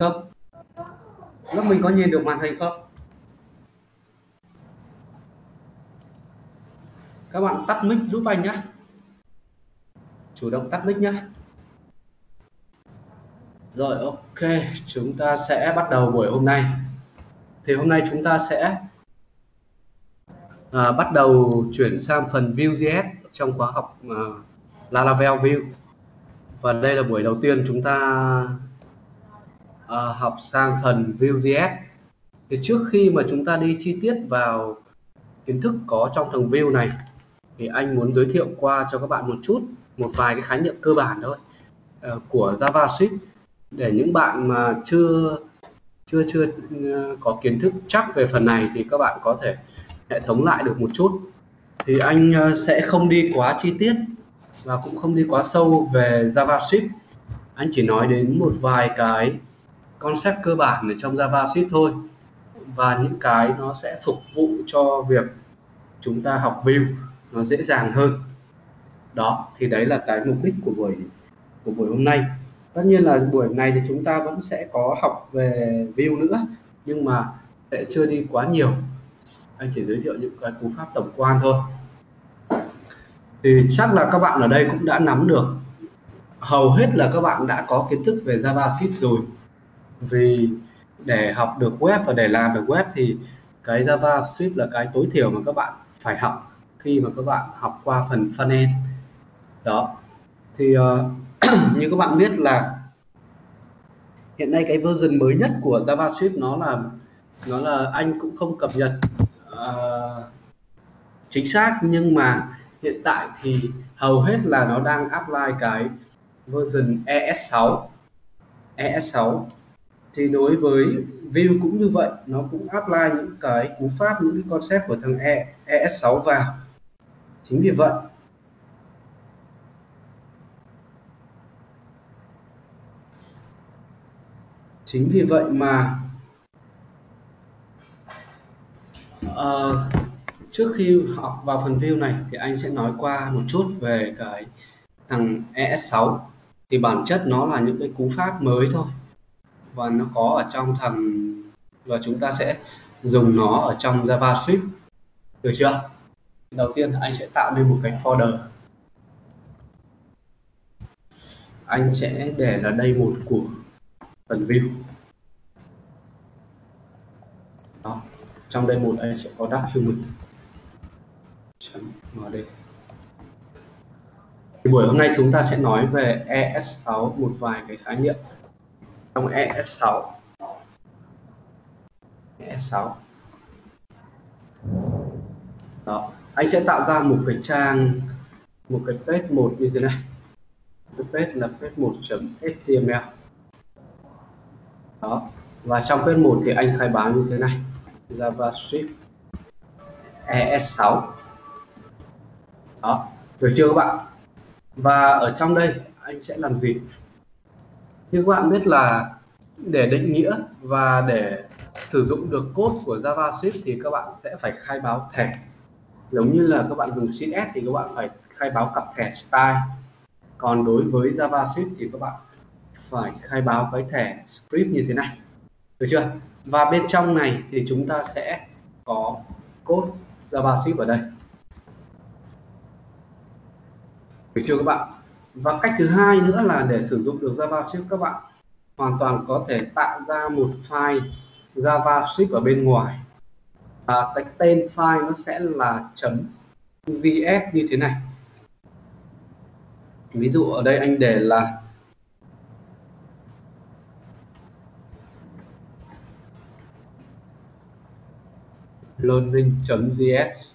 không lớp mình có nhìn được màn hình không? Các bạn tắt mic giúp anh nhé. Chủ động tắt mic nhé. Rồi ok. Chúng ta sẽ bắt đầu buổi hôm nay. Thì hôm nay chúng ta sẽ à, bắt đầu chuyển sang phần Vue.js trong khóa học à, Laravel Vue và đây là buổi đầu tiên chúng ta uh, học sang phần Vue.js thì trước khi mà chúng ta đi chi tiết vào kiến thức có trong thằng Vue này thì anh muốn giới thiệu qua cho các bạn một chút một vài cái khái niệm cơ bản thôi uh, của JavaScript. Để những bạn mà chưa chưa chưa uh, có kiến thức chắc về phần này thì các bạn có thể hệ thống lại được một chút. Thì anh uh, sẽ không đi quá chi tiết và cũng không đi quá sâu về JavaScript. Anh chỉ nói đến một vài cái concept cơ bản ở trong JavaScript thôi. Và những cái nó sẽ phục vụ cho việc chúng ta học View nó dễ dàng hơn. Đó, thì đấy là cái mục đích của buổi của buổi hôm nay. Tất nhiên là buổi này thì chúng ta vẫn sẽ có học về View nữa, nhưng mà sẽ chưa đi quá nhiều. Anh chỉ giới thiệu những cái cú pháp tổng quan thôi. Thì chắc là các bạn ở đây cũng đã nắm được. Hầu hết là các bạn đã có kiến thức về JavaScript rồi vì để học được web và để làm được web thì cái JavaScript là cái tối thiểu mà các bạn phải học khi mà các bạn học qua phần frontend. Đó. Thì uh, như các bạn biết là hiện nay cái version mới nhất của JavaScript nó là nó là anh cũng không cập nhật uh, chính xác nhưng mà hiện tại thì hầu hết là nó đang apply cái version ES6 ES6 thì đối với view cũng như vậy nó cũng apply những cái cú pháp những cái concept của thằng e, ES6 vào. Chính vì vậy chính vì vậy mà uh, trước khi học vào phần view này thì anh sẽ nói qua một chút về cái thằng ES6 thì bản chất nó là những cái cú pháp mới thôi và nó có ở trong thằng và chúng ta sẽ dùng nó ở trong JavaScript. Được chưa? Đầu tiên anh sẽ tạo nên một cái folder. Anh sẽ để là đây một của phần view. Đó, trong đây một anh sẽ có document md thì buổi hôm nay chúng ta sẽ nói về ES6 một vài cái khái niệm trong ES6 ES6 đó. Anh sẽ tạo ra một cái trang, một cái page một như thế này. Cái page là page 1.html đó. Và trong page 1 thì anh khai báo như thế này. JavaScript ES6 đó. Được chưa các bạn? Và ở trong đây, anh sẽ làm gì? Như các bạn biết là để định nghĩa và để sử dụng được code của JavaScript thì các bạn sẽ phải khai báo thẻ. Giống như là các bạn dùng CSS thì các bạn phải khai báo cặp thẻ style còn đối với JavaScript thì các bạn phải khai báo cái thẻ script như thế này. Được chưa? Và bên trong này thì chúng ta sẽ có code JavaScript ở đây. Được chưa các bạn? Và cách thứ hai nữa là để sử dụng được JavaScript các bạn. Hoàn toàn có thể tạo ra một file JavaScript ở bên ngoài. Và cái tên file nó sẽ là. chấm .js như thế này. Ví dụ ở đây anh để là learning.js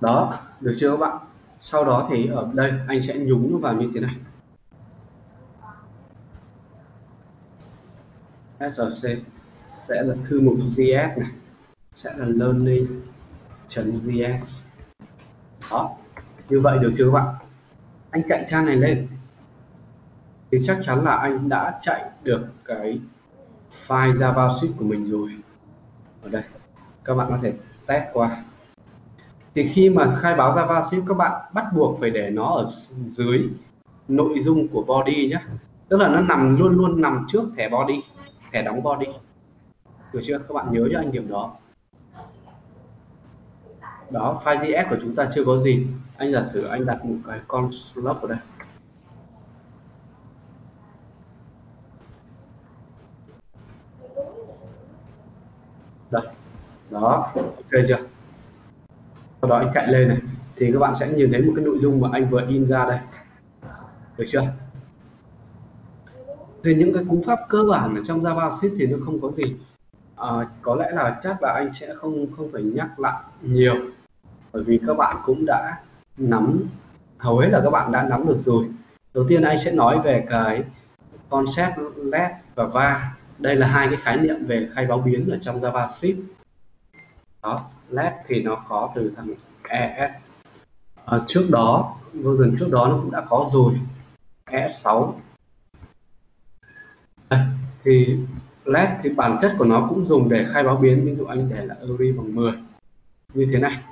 đó, được chưa các bạn? Sau đó thì ở đây, anh sẽ nhúng nó vào như thế này. Src sẽ là thư mục js này, sẽ là learning.js đó, như vậy được chưa các bạn? Anh cạnh trang này lên. Thì chắc chắn là anh đã chạy được cái file javascript của mình rồi. Ở đây, các bạn có thể test qua thì khi mà khai báo JavaScript các bạn bắt buộc phải để nó ở dưới nội dung của body nhé tức là nó nằm, luôn luôn nằm trước thẻ body, thẻ đóng body. Được chưa? Các bạn nhớ cho anh điểm đó. Đó, file ds của chúng ta chưa có gì. Anh giả sử anh đặt một cái con slot vào đây. Đây. Đó. Ok chưa? Sau đó anh cạnh lên này thì các bạn sẽ nhìn thấy một cái nội dung mà anh vừa in ra đây. Được chưa? Thì những cái cú pháp cơ bản ở trong JavaScript thì nó không có gì. À, có lẽ là chắc là anh sẽ không không phải nhắc lại nhiều bởi vì các bạn cũng đã nắm hầu hết là các bạn đã nắm được rồi. Đầu tiên anh sẽ nói về cái concept let và va. Đây là hai cái khái niệm về khai báo biến ở trong JavaScript đó led thì nó có từ thằng ES à, trước đó version trước đó nó cũng đã có rồi. ES6 à, thì LED thì bản chất của nó cũng dùng để khai báo biến. Ví dụ anh để là array bằng 10 như thế này.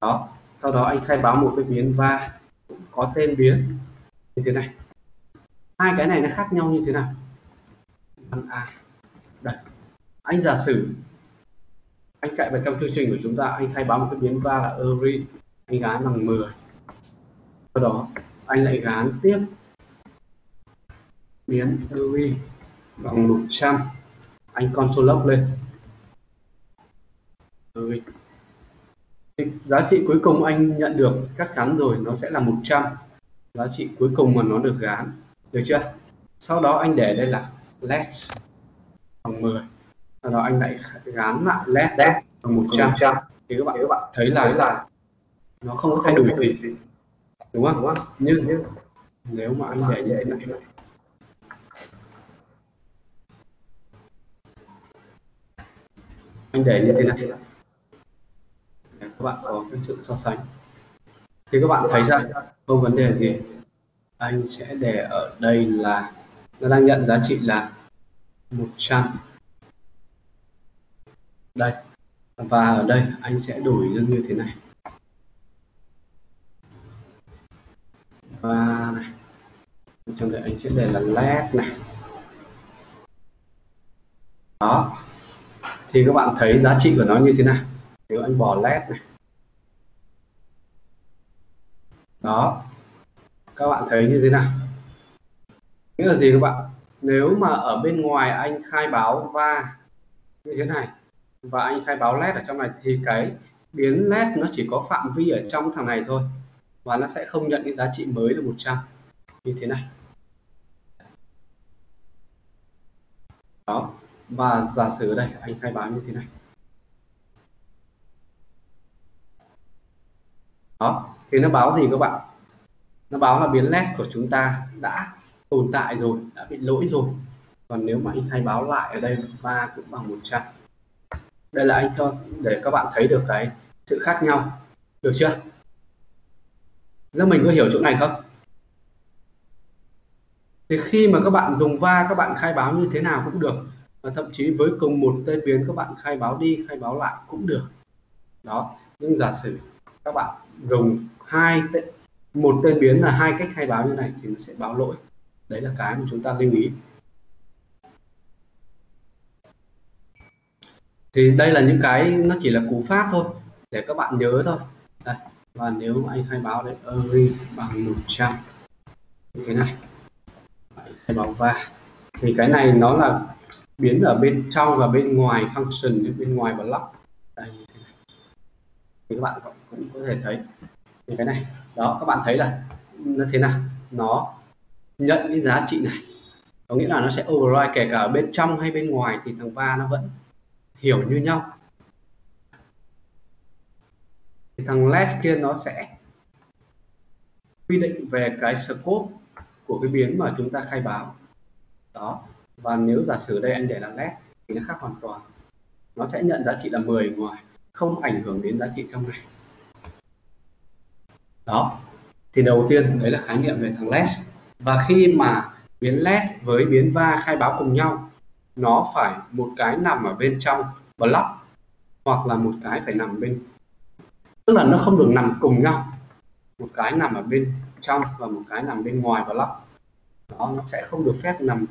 Đó sau đó anh khai báo một cái biến va cũng có tên biến. Như thế này. Hai cái này nó khác nhau như thế nào? A. Đây anh giả sử anh chạy vào trong chương trình của chúng ta anh khai báo một cái biến va là every, anh gán bằng 10 sau đó anh lại gán tiếp biến every bằng 100 anh console log lên. Array giá trị cuối cùng anh nhận được chắc chắn rồi nó sẽ là 100 giá trị cuối cùng mà nó được gán được chưa? Sau đó anh để đây là less bằng 10 sau đó anh lại gán lại less bằng 100 thì các bạn các bạn thấy là là nó không có thay đổi gì. đúng không, đúng không? nhưng nếu mà anh để như thế này. Anh để như thế này. Các bạn có cái sự so sánh. Thì các bạn thấy ra không vấn đề gì. Anh sẽ để ở đây là nó đang nhận giá trị là 100 đây. Và ở đây anh sẽ đổi như thế này. Và này. Trong đây anh sẽ để là led này. Đó. Thì các bạn thấy giá trị của nó như thế nào? Nếu anh bỏ led này. Đó. Các bạn thấy như thế nào? Nghĩa là gì các bạn? Nếu mà ở bên ngoài anh khai báo va như thế này và anh khai báo led ở trong này thì cái biến led nó chỉ có phạm vi ở trong thằng này thôi. Và nó sẽ không nhận cái giá trị mới là 100 như thế này. Đó. Và giả sử ở đây, anh khai báo như thế này. Đó. Thì nó báo gì các bạn? Nó báo là biến led của chúng ta đã tồn tại rồi, đã bị lỗi rồi. Còn nếu mà anh khai báo lại ở đây ba cũng bằng 100 đây là anh cho để các bạn thấy được cái sự khác nhau. Được chưa? Nếu mình có hiểu chỗ này không? Thì khi mà các bạn dùng va, các bạn khai báo như thế nào cũng được. Và thậm chí với cùng một tên biến các bạn khai báo đi, khai báo lại cũng được. Đó, nhưng giả sử các bạn dùng hai tên, một tên biến là hai cách khai báo như này thì nó sẽ báo lỗi. Đấy là cái mà chúng ta lưu ý. Thì đây là những cái, nó chỉ là cú pháp thôi, để các bạn nhớ thôi. Đây, và nếu anh khai báo đấy array bằng 100 như thế này. Khai báo va. Thì cái này nó là biến ở bên trong và bên ngoài function, bên ngoài block. Đây, như thế này. Thì các bạn cũng có thể thấy. Thì cái này, đó, các bạn thấy là nó thế nào? Nó nhận cái giá trị này. Có nghĩa là nó sẽ override, kể cả ở bên trong hay bên ngoài thì thằng va nó vẫn hiểu như nhau. Thì thằng less kia nó sẽ quy định về cái scope của cái biến mà chúng ta khai báo. Đó. Và nếu giả sử đây anh để là less thì nó khác hoàn toàn. Nó sẽ nhận giá trị là 10 ngoài, không ảnh hưởng đến giá trị trong này đó. Thì đầu tiên, đấy là khái niệm về thằng less và khi mà biến less với biến va khai báo cùng nhau nó phải một cái nằm ở bên trong block, hoặc là một cái phải nằm bên tức là nó không được nằm cùng nhau. Một cái nằm ở bên trong và một cái nằm bên ngoài block. Đó, nó sẽ không được phép nằm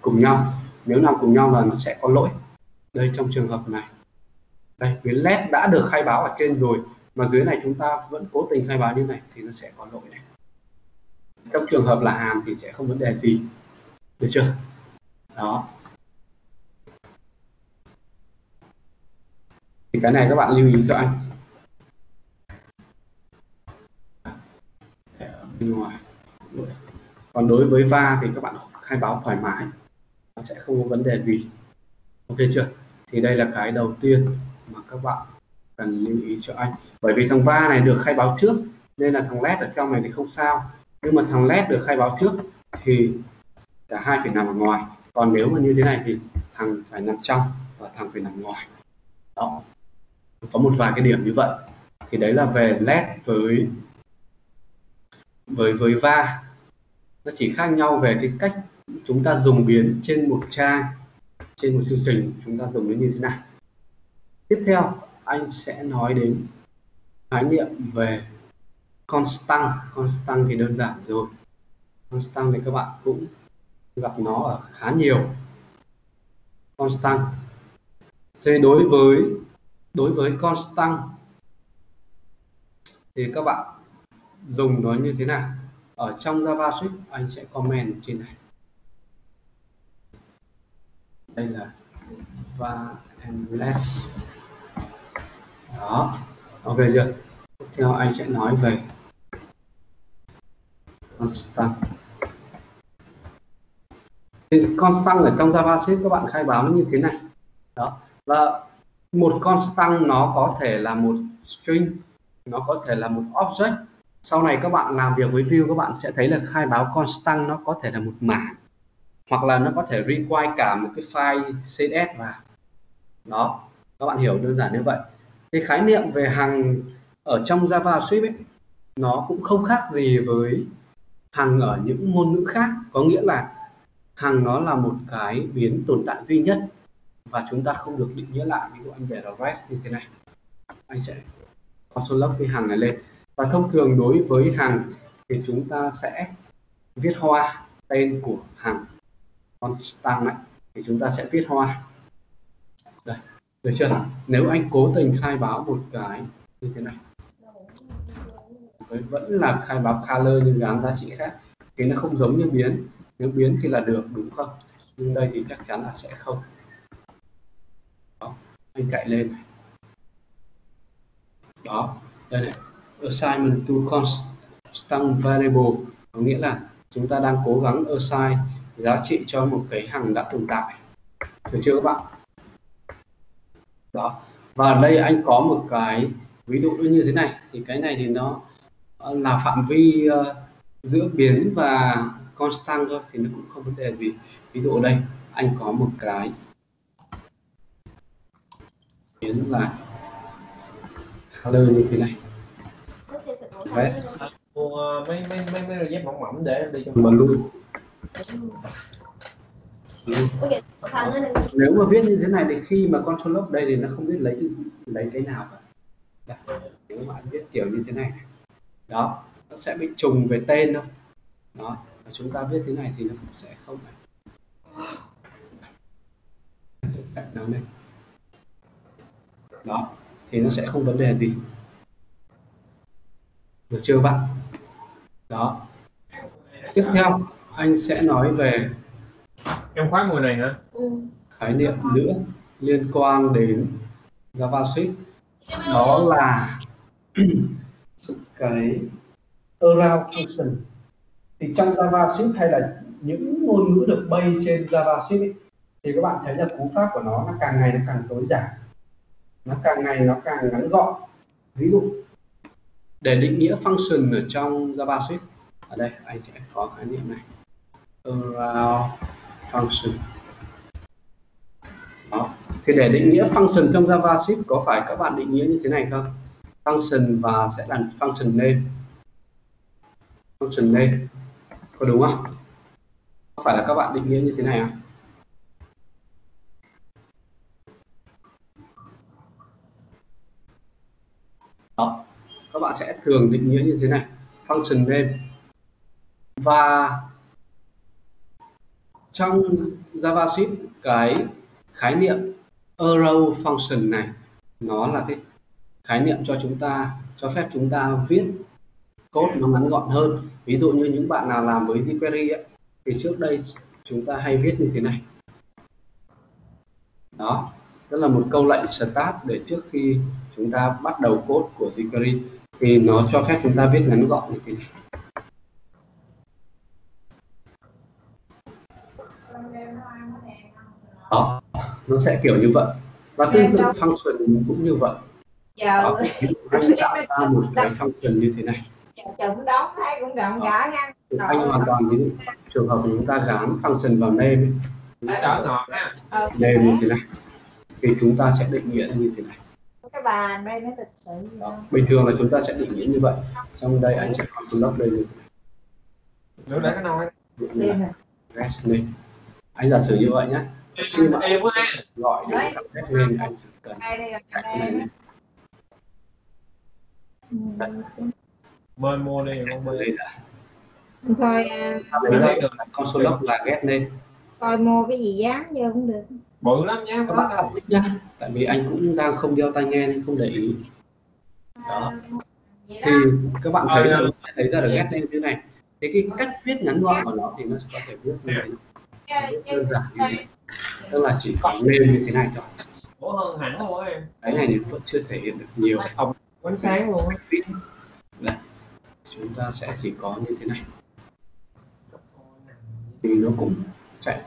cùng nhau. Nếu nằm cùng nhau là nó sẽ có lỗi. Đây, trong trường hợp này. Đây, cái led đã được khai báo ở trên rồi, mà dưới này chúng ta vẫn cố tình khai báo như này thì nó sẽ có lỗi này. Trong trường hợp là hàm thì sẽ không vấn đề gì. Được chưa? Đó. Thì cái này các bạn lưu ý cho anh. Bên ngoài còn đối với va thì các bạn khai báo thoải mái. Sẽ không có vấn đề gì. Ok chưa? Thì đây là cái đầu tiên mà các bạn cần lưu ý cho anh. Bởi vì thằng va này được khai báo trước, nên là thằng led ở trong này thì không sao. Nhưng mà thằng led được khai báo trước thì cả hai phải nằm ở ngoài. Còn nếu mà như thế này thì thằng phải nằm trong và thằng phải nằm ngoài. Đó có một vài cái điểm như vậy. Thì đấy là về led với với với va. Nó chỉ khác nhau về cái cách chúng ta dùng biến trên một trang, trên một chương trình chúng ta dùng đến như thế này. Tiếp theo, anh sẽ nói đến khái niệm về constant. Constant thì đơn giản rồi. Constant thì các bạn cũng gặp nó ở khá nhiều. Constant. Thế đối với đối với constant thì các bạn dùng nó như thế nào? Ở trong JavaScript, anh sẽ comment trên này. Đây là và and less. Đó, ok chưa? Tiếp theo anh sẽ nói về constant. Thì constant ở trong JavaScript các bạn khai báo nó như thế này. Đó và một constant nó có thể là một string nó có thể là một object. Sau này các bạn làm việc với view các bạn sẽ thấy là khai báo constant nó có thể là một mảng hoặc là nó có thể require cả một cái file css vào. Đó các bạn hiểu đơn giản như vậy. Cái khái niệm về hàng ở trong JavaScript ấy, nó cũng không khác gì với hàng ở những ngôn ngữ khác. Có nghĩa là hàng nó là một cái biến tồn tại duy nhất và chúng ta không được định nghĩa lại ví dụ anh để là red như thế này. Anh sẽ console log cái hàng này lên. Và thông thường đối với hàng thì chúng ta sẽ viết hoa tên của hàng constant này. Thì chúng ta sẽ viết hoa. Đây được chưa? Nếu anh cố tình khai báo một cái như thế này. Đấy, vẫn là khai báo color nhưng gắn giá trị khác. Thì nó không giống như biến. Nếu biến thì là được đúng không? Nhưng đây thì chắc chắn là sẽ không anh cậy lên. Này đó đây này. Assignment to constant variable có nghĩa là chúng ta đang cố gắng assign giá trị cho một cái hằng đã tồn tại. Được chưa các bạn? Đó. Và ở đây anh có một cái ví dụ như thế này. Thì cái này thì nó ờ, là phạm vi uh, giữa biến và constant thôi thì nó cũng không vấn đề gì. Ví dụ ở đây anh có một cái biến là color như thế này. Đấy. Mua mấy mấy mấy mấy dép mỏng mỏng để đi trong mà luôn. Nếu mà viết như thế này thì khi mà con lốc đây thì nó không biết lấy lấy cái nào cả. Nếu mà viết kiểu như thế này đó nó sẽ bị trùng về tên đâu đó và chúng ta viết thế này thì nó cũng sẽ không phải. Nó lên đó thì nó sẽ không vấn đề gì. Được chưa bạn? Đó. Tiếp theo anh sẽ nói về trong khóa mùa này hả? Khái niệm nữa liên quan đến JavaScript. Đó là cái around function. Thì trong JavaScript hay là những ngôn ngữ được bay trên JavaScript ấy, thì các bạn thấy là cú pháp của nó nó càng ngày nó càng tối giản nó càng ngày nó càng ngắn gọn. Ví dụ, để định nghĩa function ở trong JavaScript, ở đây, anh sẽ có khái niệm này. Around function. Đó. Thì để định nghĩa function trong JavaScript, có phải các bạn định nghĩa như thế này không? Function và sẽ là function name. Function name. Có đúng không? Có phải là các bạn định nghĩa như thế này không đó các bạn sẽ thường định nghĩa như thế này. Function name. Và trong JavaScript cái khái niệm arrow function này nó là cái khái niệm cho chúng ta cho phép chúng ta viết code nó ngắn gọn hơn. Ví dụ như những bạn nào làm với jQuery ấy, thì trước đây chúng ta hay viết như thế này. Đó tức là một câu lệnh start để trước khi chúng ta bắt đầu code của jQuery thì nó cho phép chúng ta viết ngắn gọn như thế này. Đó nó sẽ kiểu như vậy. Và tương tự function cũng như vậy. Giờ đó, anh tạo ra một cái function như thế này. Chồng cũng nha. Anh hoàn toàn dụ trường hợp chúng ta gắn function vào name ấy, đỡ ngọt ha ờ, name như thế này thì chúng ta sẽ định nghĩa như thế này cái bàn đây nó lịch sự đó. bình thường là chúng ta sẽ định nghĩa như vậy. Trong đây anh sẽ còn block đây như thế. Này nữa để cái Đây rest name anh giả sử như vậy nhé khi mà ha gọi những cái rest name anh chỉ cần đây đây cách đây đây này. mời mua con đây là thôi à, đấy là console log là get name coi mua cái gì dán vô cũng được bự lắm nha các bạn không thích nhá. Tại vì anh cũng đang không đeo tai nghe nên không để ý. Đó. Thì các bạn thấy là sẽ thấy ra được get name như thế này. Thì cái cách viết ngắn gọn của nó thì nó sẽ có thể viết như thế này. Đơn giản như thế tức là chỉ có name như thế này thôi. Bổ hơn hẳn luôn em cái này thì vẫn chưa thể hiện được nhiều. Hồng ánh sáng luôn Đây, chúng ta sẽ chỉ có như thế này. Thì nó cũng chạy.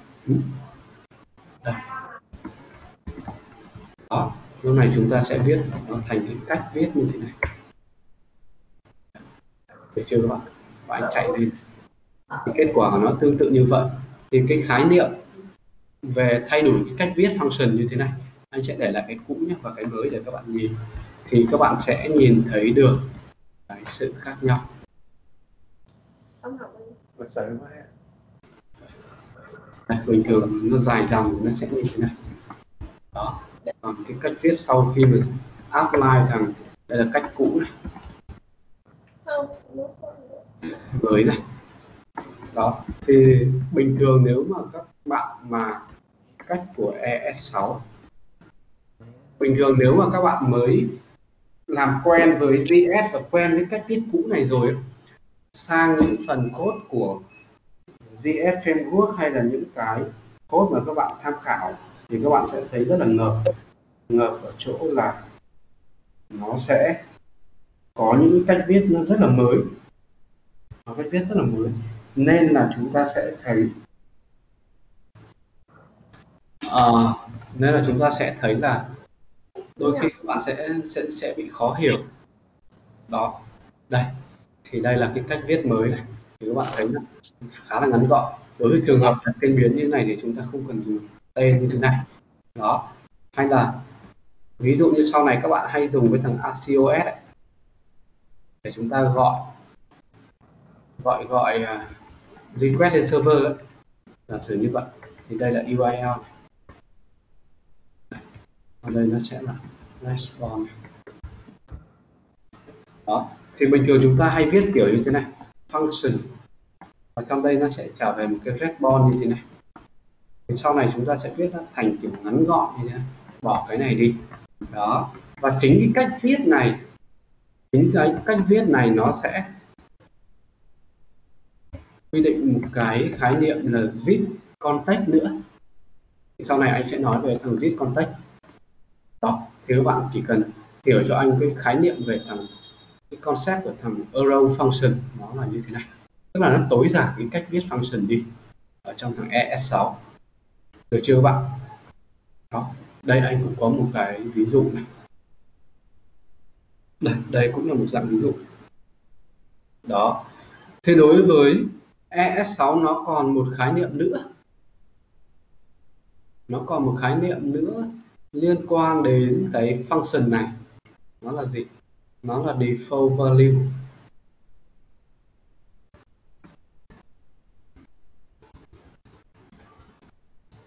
Đây. đó lúc này chúng ta sẽ viết nó thành cái cách viết như thế này. Được chưa các bạn? Và anh chạy lên. Thì kết quả của nó tương tự như vậy. Thì cái khái niệm về thay đổi cái cách viết function như thế này anh sẽ để lại cái cũ nhé và cái mới để các bạn nhìn. Thì các bạn sẽ nhìn thấy được cái sự khác nhau Không học đi. lịch sự quá ha Đây, bình thường nó dài dòng nó sẽ như thế này. Đó còn cái cách viết sau khi mình apply thằng đây là cách cũ này. Mới này. Đó thì bình thường nếu mà các bạn mà cách của ES6 bình thường nếu mà các bạn mới làm quen với JS và quen với cách viết cũ này rồi sang những phần code của JS Framework hay là những cái code mà các bạn tham khảo thì các bạn sẽ thấy rất là ngợp. Ngợp ở chỗ là nó sẽ có những cách viết nó rất là mới. Nó cách viết rất là mới. Nên là chúng ta sẽ thấy Ờ, nên là chúng ta sẽ thấy là đôi khi các bạn sẽ sẽ sẽ bị khó hiểu. Đó. Đây. Thì đây là cái cách viết mới này thì các bạn thấy nó khá là ngắn gọn. Đối với trường hợp đặt tên biến như này thì chúng ta không cần dùng tên như thế này. Đó. Hay là ví dụ như sau này các bạn hay dùng với thằng ACOS ấy, để chúng ta gọi gọi gọi uh, request lên server ấy. giả sử như vậy thì đây là URL này. ở đây nó sẽ là response. Đó. Thì bình thường chúng ta hay viết kiểu như thế này function. Và trong đây nó sẽ trở về một cái response như thế này. Thì sau này chúng ta sẽ viết nó thành kiểu ngắn gọn như thế. Này bỏ cái này đi. Đó. Và chính cái cách viết này, chính cái cách viết này nó sẽ quy định một cái khái niệm là zip context nữa. Thì sau này anh sẽ nói về thằng zip context đó thì các bạn chỉ cần hiểu cho anh cái khái niệm về thằng cái concept của thằng arrow function nó là như thế này. Tức là nó tối giản cái cách viết function đi. Ở trong thằng ES6 được chưa các bạn? Đó. Đây anh cũng có một cái ví dụ này. Đây, đây cũng là một dạng ví dụ. Đó. Thế đối với ES6 nó còn một khái niệm nữa. Nó còn một khái niệm nữa liên quan đến cái function này. Nó là gì? Nó là default value.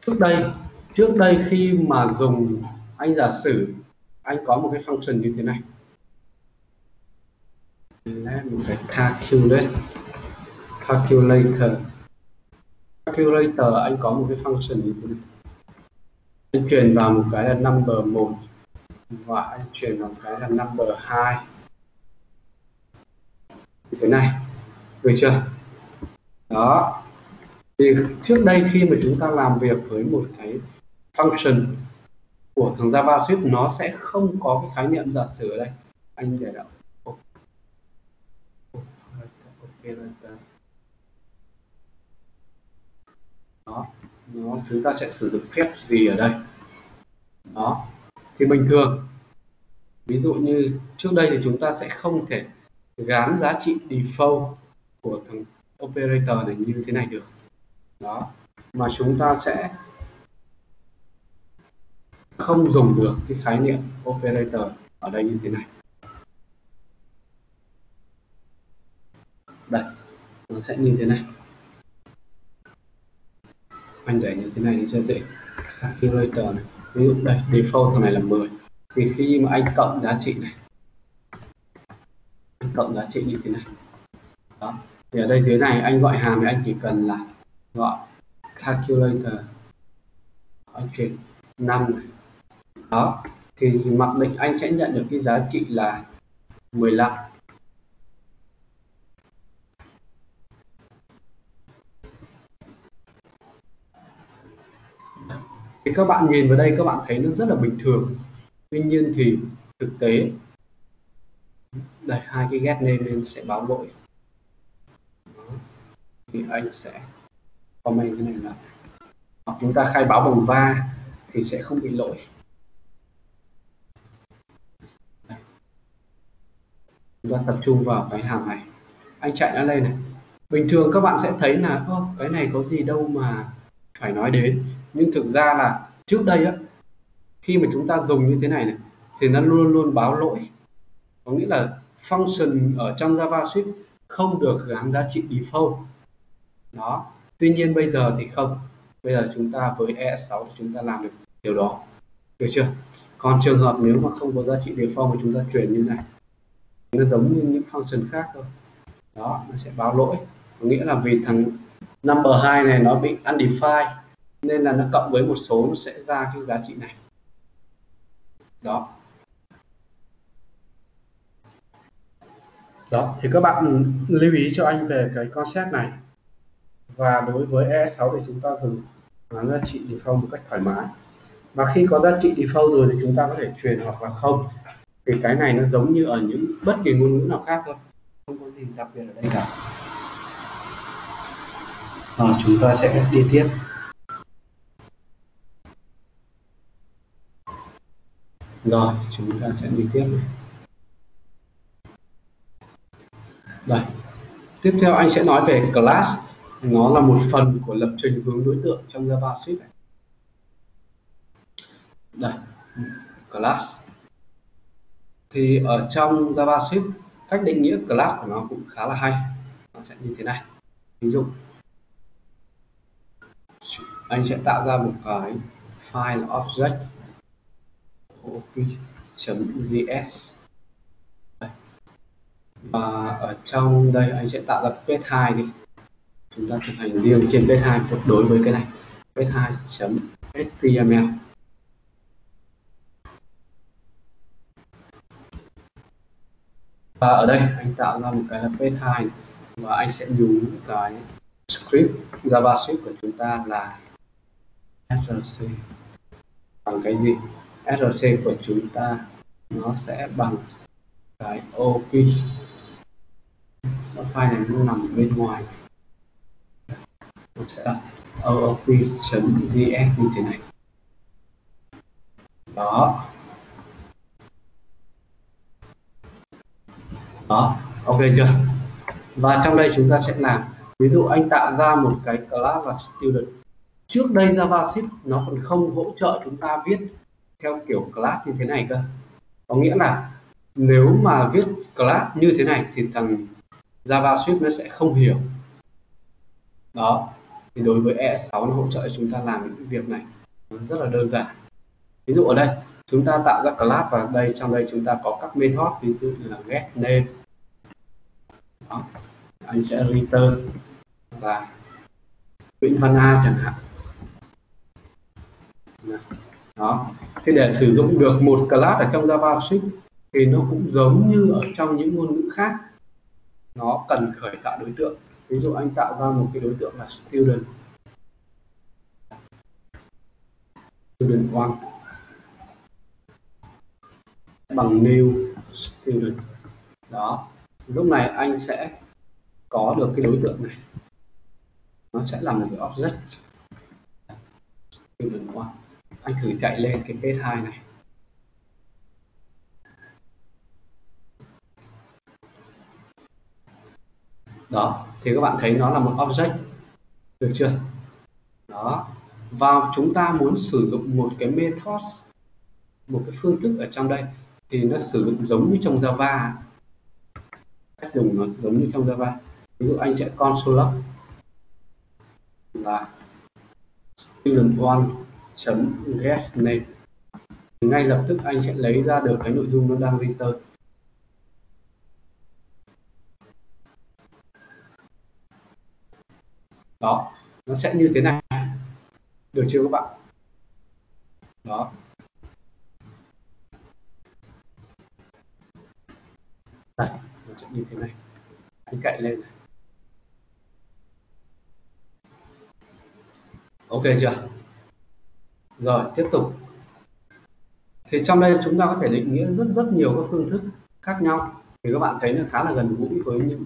Trước đây trước đây khi mà dùng, anh giả sử anh có một cái function như thế này. Một cái calculate, calculator. Calculator, anh có một cái function như thế này. Anh truyền vào một cái là number 1 và anh truyền vào một cái là number 2 như thế này, được chưa? Đó. Thì trước đây khi mà chúng ta làm việc với một cái function của thằng JavaScript, nó sẽ không có cái khái niệm giả sử ở đây. Anh để đọc. Đó. Nó, chúng ta sẽ sử dụng phép gì ở đây? Đó thì bình thường. Ví dụ như trước đây thì chúng ta sẽ không thể gán giá trị default của thằng operator này như thế này được. Đó. Mà chúng ta sẽ không dùng được cái khái niệm operator ở đây như thế này. Đây, nó sẽ như thế này. Anh để như thế này để cho dễ. Operator này ví dụ đây, default thằng này là 10 thì khi mà anh cộng giá trị này, anh cộng giá trị như thế này. Đó. Thì ở đây dưới này, anh gọi hàm thì anh chỉ cần là gọi calculator anh chuyển 5 này. Đó. Thì mặc định anh sẽ nhận được cái giá trị là 15 thì các bạn nhìn vào đây các bạn thấy nó rất là bình thường. Tuy nhiên thì thực tế đây hai cái get lên nên sẽ báo lỗi. Thì anh sẽ comment cái này là hoặc chúng ta khai báo bằng va thì sẽ không bị lỗi. Chúng ta tập trung vào cái hàng này. Anh chạy nó lên này. Bình thường các bạn sẽ thấy là Ô, cái này có gì đâu mà phải nói đến nhưng thực ra là trước đây á, khi mà chúng ta dùng như thế này này, thì nó luôn luôn báo lỗi. Có nghĩa là function ở trong JavaScript không được gắn giá trị default. Đó. Tuy nhiên bây giờ thì không. Bây giờ chúng ta với ES6 thì chúng ta làm được điều đó. Được chưa? Còn trường hợp nếu mà không có giá trị default mà chúng ta chuyển như này, nó giống như những function khác thôi. Đó, nó sẽ báo lỗi. Có nghĩa là vì thằng number 2 này nó bị undefined nên là nó cộng với một số nó sẽ ra cái giá trị này. Đó. Đó thì các bạn lưu ý cho anh về cái concept này. Và đối với E6 thì chúng ta dùng bán giá trị default một cách thoải mái. Và khi có giá trị default rồi thì chúng ta có thể truyền hoặc là không. Thì cái này nó giống như ở những bất kỳ ngôn ngữ nào khác thôi. Không có gì đặc biệt ở đây cả. À, chúng ta sẽ đi tiếp. Rồi, chúng ta sẽ đi tiếp này. Đây. Tiếp theo anh sẽ nói về class. Nó là một phần của lập trình hướng đối tượng trong JavaScript này. Đây, class. Thì ở trong JavaScript, cách định nghĩa class của nó cũng khá là hay. Nó sẽ như thế này. Ví dụ, anh sẽ tạo ra một cái file object op.js và ở trong đây anh sẽ tạo ra page 2 đi. Chúng ta thực hành riêng trên page 2 đối với cái này. Page 2 html và ở đây anh tạo ra một cái là page 2 và anh sẽ dùng cái script, javascript của chúng ta là src bằng cái gì? SRT của chúng ta nó sẽ bằng cái op so file này nó nằm bên ngoài. Nó sẽ là oop.js như thế này. Đó. Đó. Ok chưa? Và trong đây chúng ta sẽ làm, ví dụ anh tạo ra một cái class là student. Trước đây JavaScript nó còn không hỗ trợ chúng ta viết theo kiểu class như thế này cơ. Có nghĩa là nếu mà viết class như thế này thì thằng JavaScript nó sẽ không hiểu. Đó, thì đối với ES6 nó hỗ trợ chúng ta làm những việc này. Nó rất là đơn giản. Ví dụ ở đây, chúng ta tạo ra class và đây, trong đây chúng ta có các method ví dụ như là get name. Đó. anh sẽ return và Nguyễn Văn A chẳng hạn đó. Thế để sử dụng được một class ở trong JavaScript thì nó cũng giống như ở trong những ngôn ngữ khác. Nó cần khởi tạo đối tượng. Ví dụ anh tạo ra một cái đối tượng là student. Student one. Bằng new student. Đó. Lúc này anh sẽ có được cái đối tượng này. Nó sẽ là một cái object. Student one anh thử chạy lên cái page 2 này. Đó, thì các bạn thấy nó là một object, được chưa? Đó, và chúng ta muốn sử dụng một cái method, một cái phương thức ở trong đây, thì nó sử dụng giống như trong Java. Cách dùng nó giống như trong Java. Ví dụ anh chạy console log là student one chấm guest name ngay lập tức anh sẽ lấy ra được cái nội dung nó đang return đó, nó sẽ như thế này. Được chưa các bạn? Đó. Đây, nó sẽ như thế này. Anh cậy lên này. Ok chưa? Rồi, tiếp tục. Thì trong đây chúng ta có thể định nghĩa rất rất nhiều các phương thức khác nhau. Thì các bạn thấy nó khá là gần gũi với những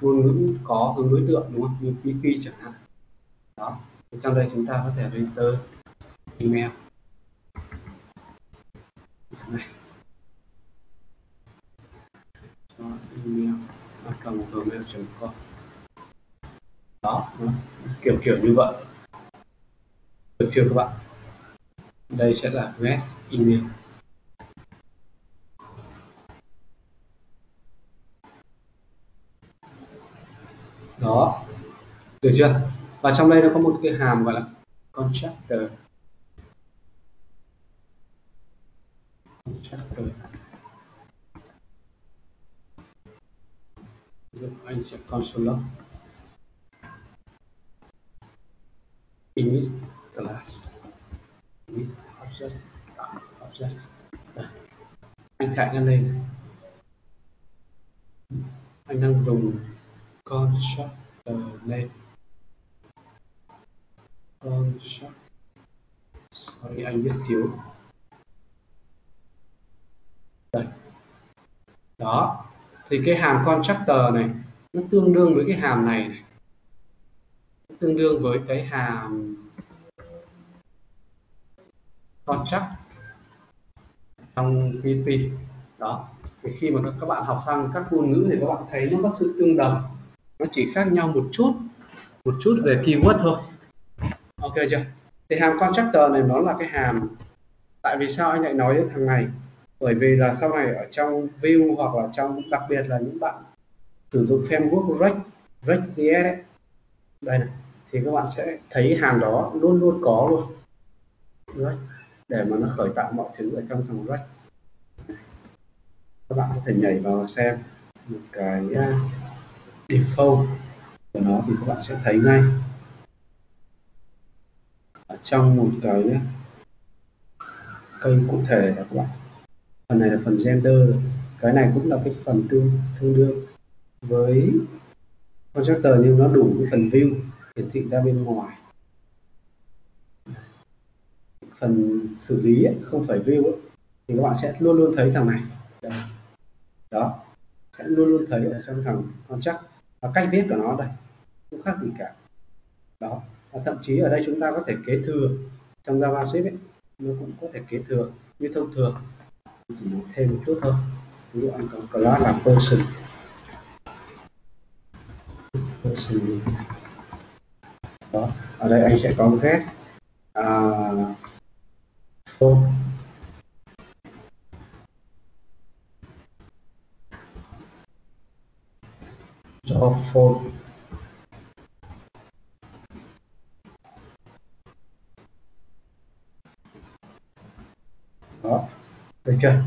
ngôn ngữ có hướng đối tượng, đúng không? Như PHP chẳng hạn. Đó. Thì trong đây chúng ta có thể return email. Này. Cho email cầm gmail.com đó. Kiểu kiểu như vậy. Được chưa các bạn? Đây sẽ là get email. Đó. Được chưa? Và trong đây nó có một cái hàm gọi là contractor. Contractor. Giúp anh sẽ console log init class with object object Đây. anh chạy nó lên anh đang dùng constructor name construct sorry anh viết thiếu. Đây. Đó. Thì cái hàm constructor này nó tương đương với cái hàm này, này. tương đương với cái hàm contract trong PHP đó. Thì khi mà các bạn học sang các ngôn ngữ thì các bạn thấy nó có sự tương đồng. Nó chỉ khác nhau một chút một chút về keyword thôi. Ok chưa? Thì hàm constructor này nó là cái hàm, tại vì sao anh lại nói với thằng này? Bởi vì là sau này ở trong view hoặc là trong, đặc biệt là những bạn sử dụng framework React React.js ấy. đây này, thì các bạn sẽ thấy hàm đó luôn luôn có luôn. React để mà nó khởi tạo mọi thứ ở trong thằng React các bạn có thể nhảy vào xem một cái à, default của nó thì các bạn sẽ thấy ngay. Ở trong một cái à, cây cụ thể là các bạn. Phần này là phần gender cái này cũng là cái phần tương tương đương với constructor nhưng nó đủ cái phần view hiển thị ra bên ngoài phần xử lý ấy, không phải view ấy, thì các bạn sẽ luôn luôn thấy thằng này. Đây. đó sẽ luôn luôn thấy ở trong thằng contract. Và cách viết của nó đây không khác gì cả. Đó và thậm chí ở đây chúng ta có thể kế thừa. Trong JavaScript ấy, nó cũng có thể kế thừa như thông thường. Chỉ thêm một chút thôi. Ví dụ anh có class là person. Person đó ở đây anh sẽ có get uh, phone cho phone. Đó, được chưa?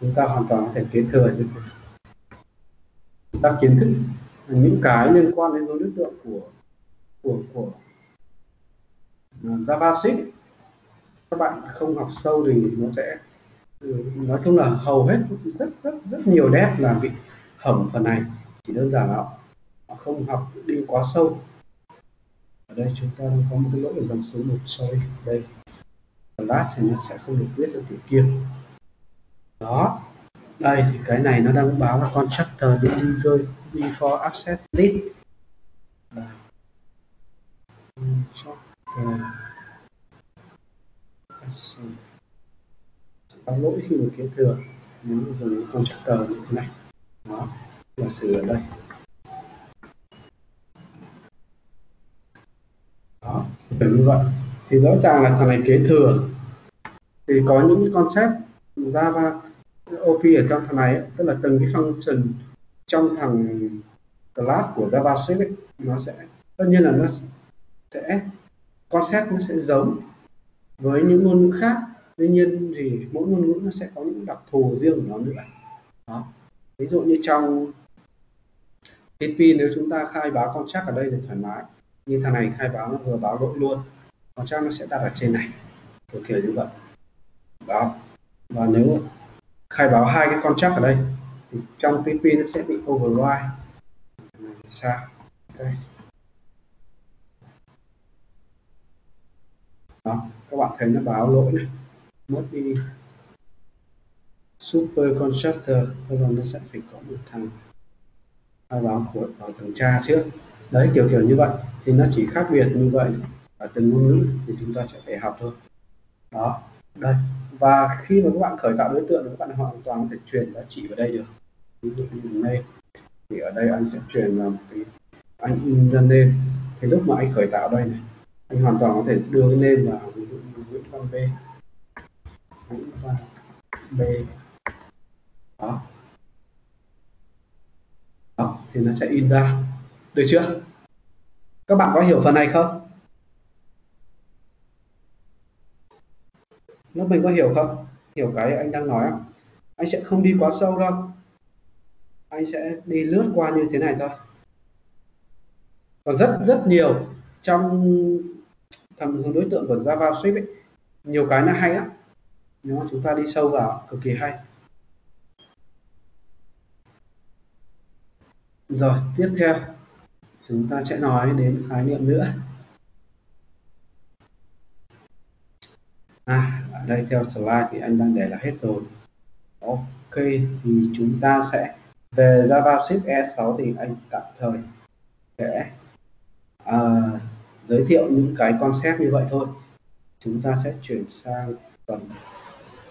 Chúng ta hoàn toàn có thể kế thừa như thế các kiến thức, những cái liên quan đến đối tượng của của của ờ, Java JavaScript các bạn không học sâu thì nó sẽ, nói chung là hầu hết rất rất rất nhiều dev là bị hỏng phần này. Chỉ đơn giản là họ không học đi quá sâu. Ở đây chúng ta có một cái lỗi ở dòng số 1 sorry, đây. Class thì nó sẽ không được viết ở kiểu kia. Đó. Đây thì cái này nó đang báo là constructor bị rơi, before access list constructor có lỗi khi mà kế thừa, nếu dùng constructor như thế này đó là sửa ở đây đó kiểu như vậy thì rõ ràng là thằng này kế thừa. Thì có những cái concept Java OP ở trong thằng này tức là từng cái function trong thằng class của JavaScript ấy, nó sẽ tất nhiên là nó sẽ concept nó sẽ giống với những ngôn ngữ khác. Tuy nhiên thì mỗi ngôn ngữ nó sẽ có những đặc thù riêng của nó nữa. Đó ví dụ như trong PHP nếu chúng ta khai báo contract ở đây thì thoải mái. Như thằng này khai báo nó vừa báo lỗi luôn. Contract nó sẽ đặt ở trên này. Kiểu kiểu như vậy. Đó. Và nếu khai báo hai cái contract ở đây, thì trong PHP nó sẽ bị override. Sao? Đây. Đó. Các bạn thấy nó báo lỗi này. Mất đi super constructor bây giờ nó sẽ phải có một thằng à, khai báo của, vào thằng cha trước. Đấy, kiểu kiểu như vậy. Thì nó chỉ khác biệt như vậy ở từng ngôn ngữ thì chúng ta sẽ phải học thôi. Đó, đây. Và khi mà các bạn khởi tạo đối tượng thì các bạn hoàn toàn có thể truyền giá trị vào đây được. Ví dụ như đây thì ở đây anh sẽ truyền là một cái, anh in ra name. Thì lúc mà anh khởi tạo đây này, anh hoàn toàn có thể đưa cái name vào, ví dụ như Nguyễn Văn B. Nguyễn Văn B đó. Đó thì nó sẽ in ra. Được chưa? Các bạn có hiểu phần này không? Lớp mình có hiểu không? Hiểu cái anh đang nói không anh sẽ không đi quá sâu đâu. Anh sẽ đi lướt qua như thế này thôi. Còn rất rất nhiều trong thằng đối tượng của JavaScript ấy, nhiều cái nó hay lắm. Nếu mà chúng ta đi sâu vào cực kỳ hay. Rồi tiếp theo chúng ta sẽ nói đến khái niệm nữa. À ở đây theo slide thì anh đang để là hết rồi. Ok thì chúng ta sẽ về JavaScript E6 thì anh tạm thời sẽ uh, giới thiệu những cái concept như vậy thôi. Chúng ta sẽ chuyển sang phần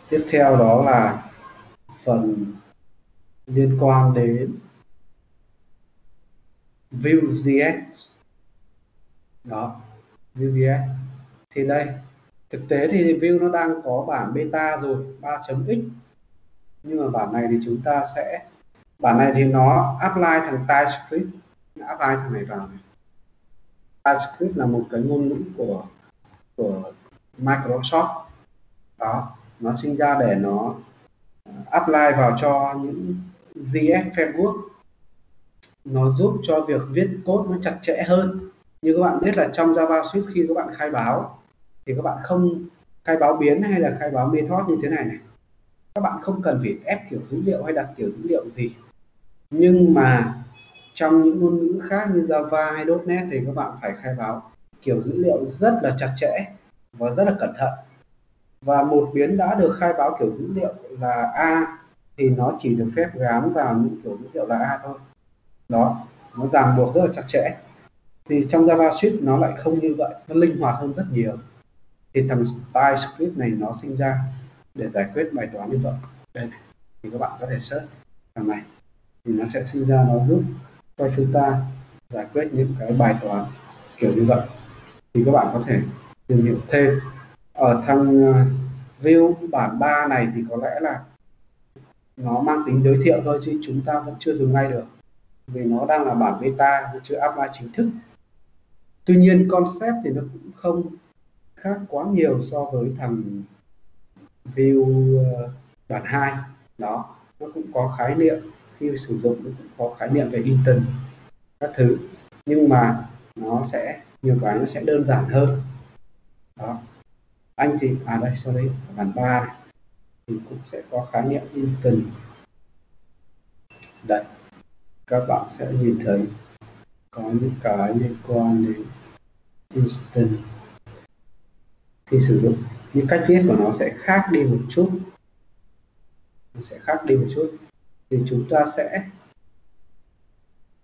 tiếp theo đó là phần liên quan đến view the edge đó, view the edge thì đây, thực tế thì view nó đang có bản beta rồi 3.x nhưng mà bản này thì chúng ta sẽ, bản này thì nó apply thằng TypeScript. Apply thằng này vào này. TypeScript là một cái ngôn ngữ của của Microsoft. Đó, nó sinh ra để nó à, apply vào cho những JS framework nó giúp cho việc viết code nó chặt chẽ hơn. Như các bạn biết là trong JavaScript khi các bạn khai báo, thì các bạn không khai báo biến hay là khai báo method như thế này này. Các bạn không cần phải ép kiểu dữ liệu hay đặt kiểu dữ liệu gì. Nhưng mà trong những ngôn ngữ khác như Java hay .NET thì các bạn phải khai báo kiểu dữ liệu rất là chặt chẽ và rất là cẩn thận. Và một biến đã được khai báo kiểu dữ liệu là A thì nó chỉ được phép gán vào những kiểu dữ liệu là A thôi đó nó ràng buộc rất là chặt chẽ. Thì trong JavaScript nó lại không như vậy, nó linh hoạt hơn rất nhiều. Thì thằng TypeScript này nó sinh ra để giải quyết bài toán như vậy. Đây này. thì các bạn có thể search thằng này. Thì nó sẽ sinh ra, nó giúp cho chúng ta giải quyết những cái bài toán kiểu như vậy. Thì các bạn có thể tìm hiểu thêm. Ở thằng ờ, view bản 3 này thì có lẽ là nó mang tính giới thiệu thôi, chứ chúng ta vẫn chưa dùng ngay được vì nó đang là bản beta, nó chưa apply chính thức. Tuy nhiên, concept thì nó cũng không khác quá nhiều so với thằng view ờ, bản 2 đó, nó cũng có khái niệm. Khi sử dụng, nó cũng có khái niệm về intent các thứ. Nhưng mà nó sẽ, nhiều cái nó sẽ đơn giản hơn. Đó. Anh thì à đây, sau đây bản ba này. Thì cũng sẽ có khái niệm intent đây các bạn sẽ nhìn thấy có những cái liên quan đến instant khi sử dụng những cách viết của nó sẽ khác đi một chút. Nó sẽ khác đi một chút. Thì chúng ta sẽ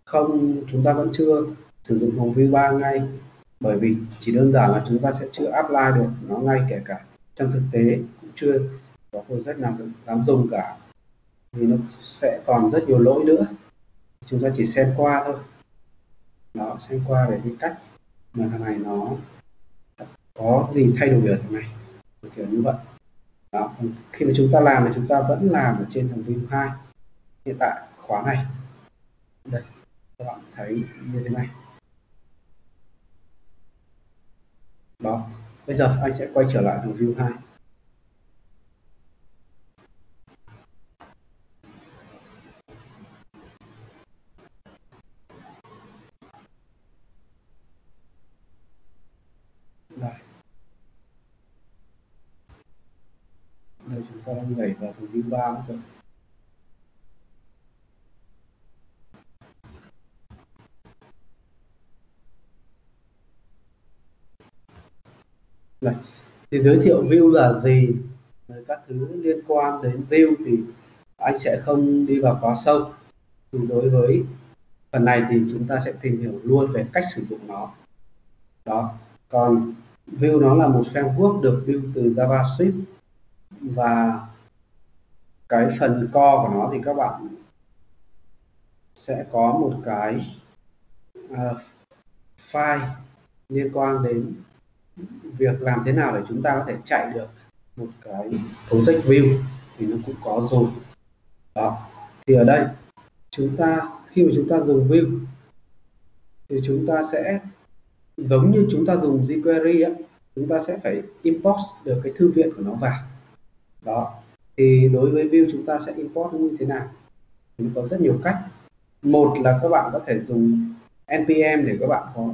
không, chúng ta vẫn chưa sử dụng hồng view 3 ngay, bởi vì chỉ đơn giản là chúng ta sẽ chưa apply được nó ngay kể cả trong thực tế, cũng chưa có project nào dám dùng cả. Vì nó sẽ còn rất nhiều lỗi nữa chúng ta chỉ xem qua thôi. Đó, xem qua về cái cách mà thằng này nó có gì thay đổi ở thằng này. Kiểu như vậy. Đó. khi mà chúng ta làm thì chúng ta vẫn làm ở trên thằng view 2 hiện tại, khóa này. Đây, các bạn thấy như thế này. Đó, bây giờ anh sẽ quay trở lại thằng view 2 đây đang nhảy vào thùng thứ ba rồi Này. thì giới thiệu view là gì? Các thứ liên quan đến view thì anh sẽ không đi vào quá sâu. Thì đối với phần này thì chúng ta sẽ tìm hiểu luôn về cách sử dụng nó. Đó, còn view nó là một framework được build từ JavaScript và cái phần co của nó thì các bạn sẽ có một cái uh, file liên quan đến việc làm thế nào để chúng ta có thể chạy được một cái project view thì nó cũng có rồi. Đó thì ở đây chúng ta khi mà chúng ta dùng view thì chúng ta sẽ giống như chúng ta dùng jQuery ấy, chúng ta sẽ phải import được cái thư viện của nó vào. Đó thì đối với view chúng ta sẽ import như thế nào? Thì có rất nhiều cách. Một là các bạn có thể dùng npm để các bạn có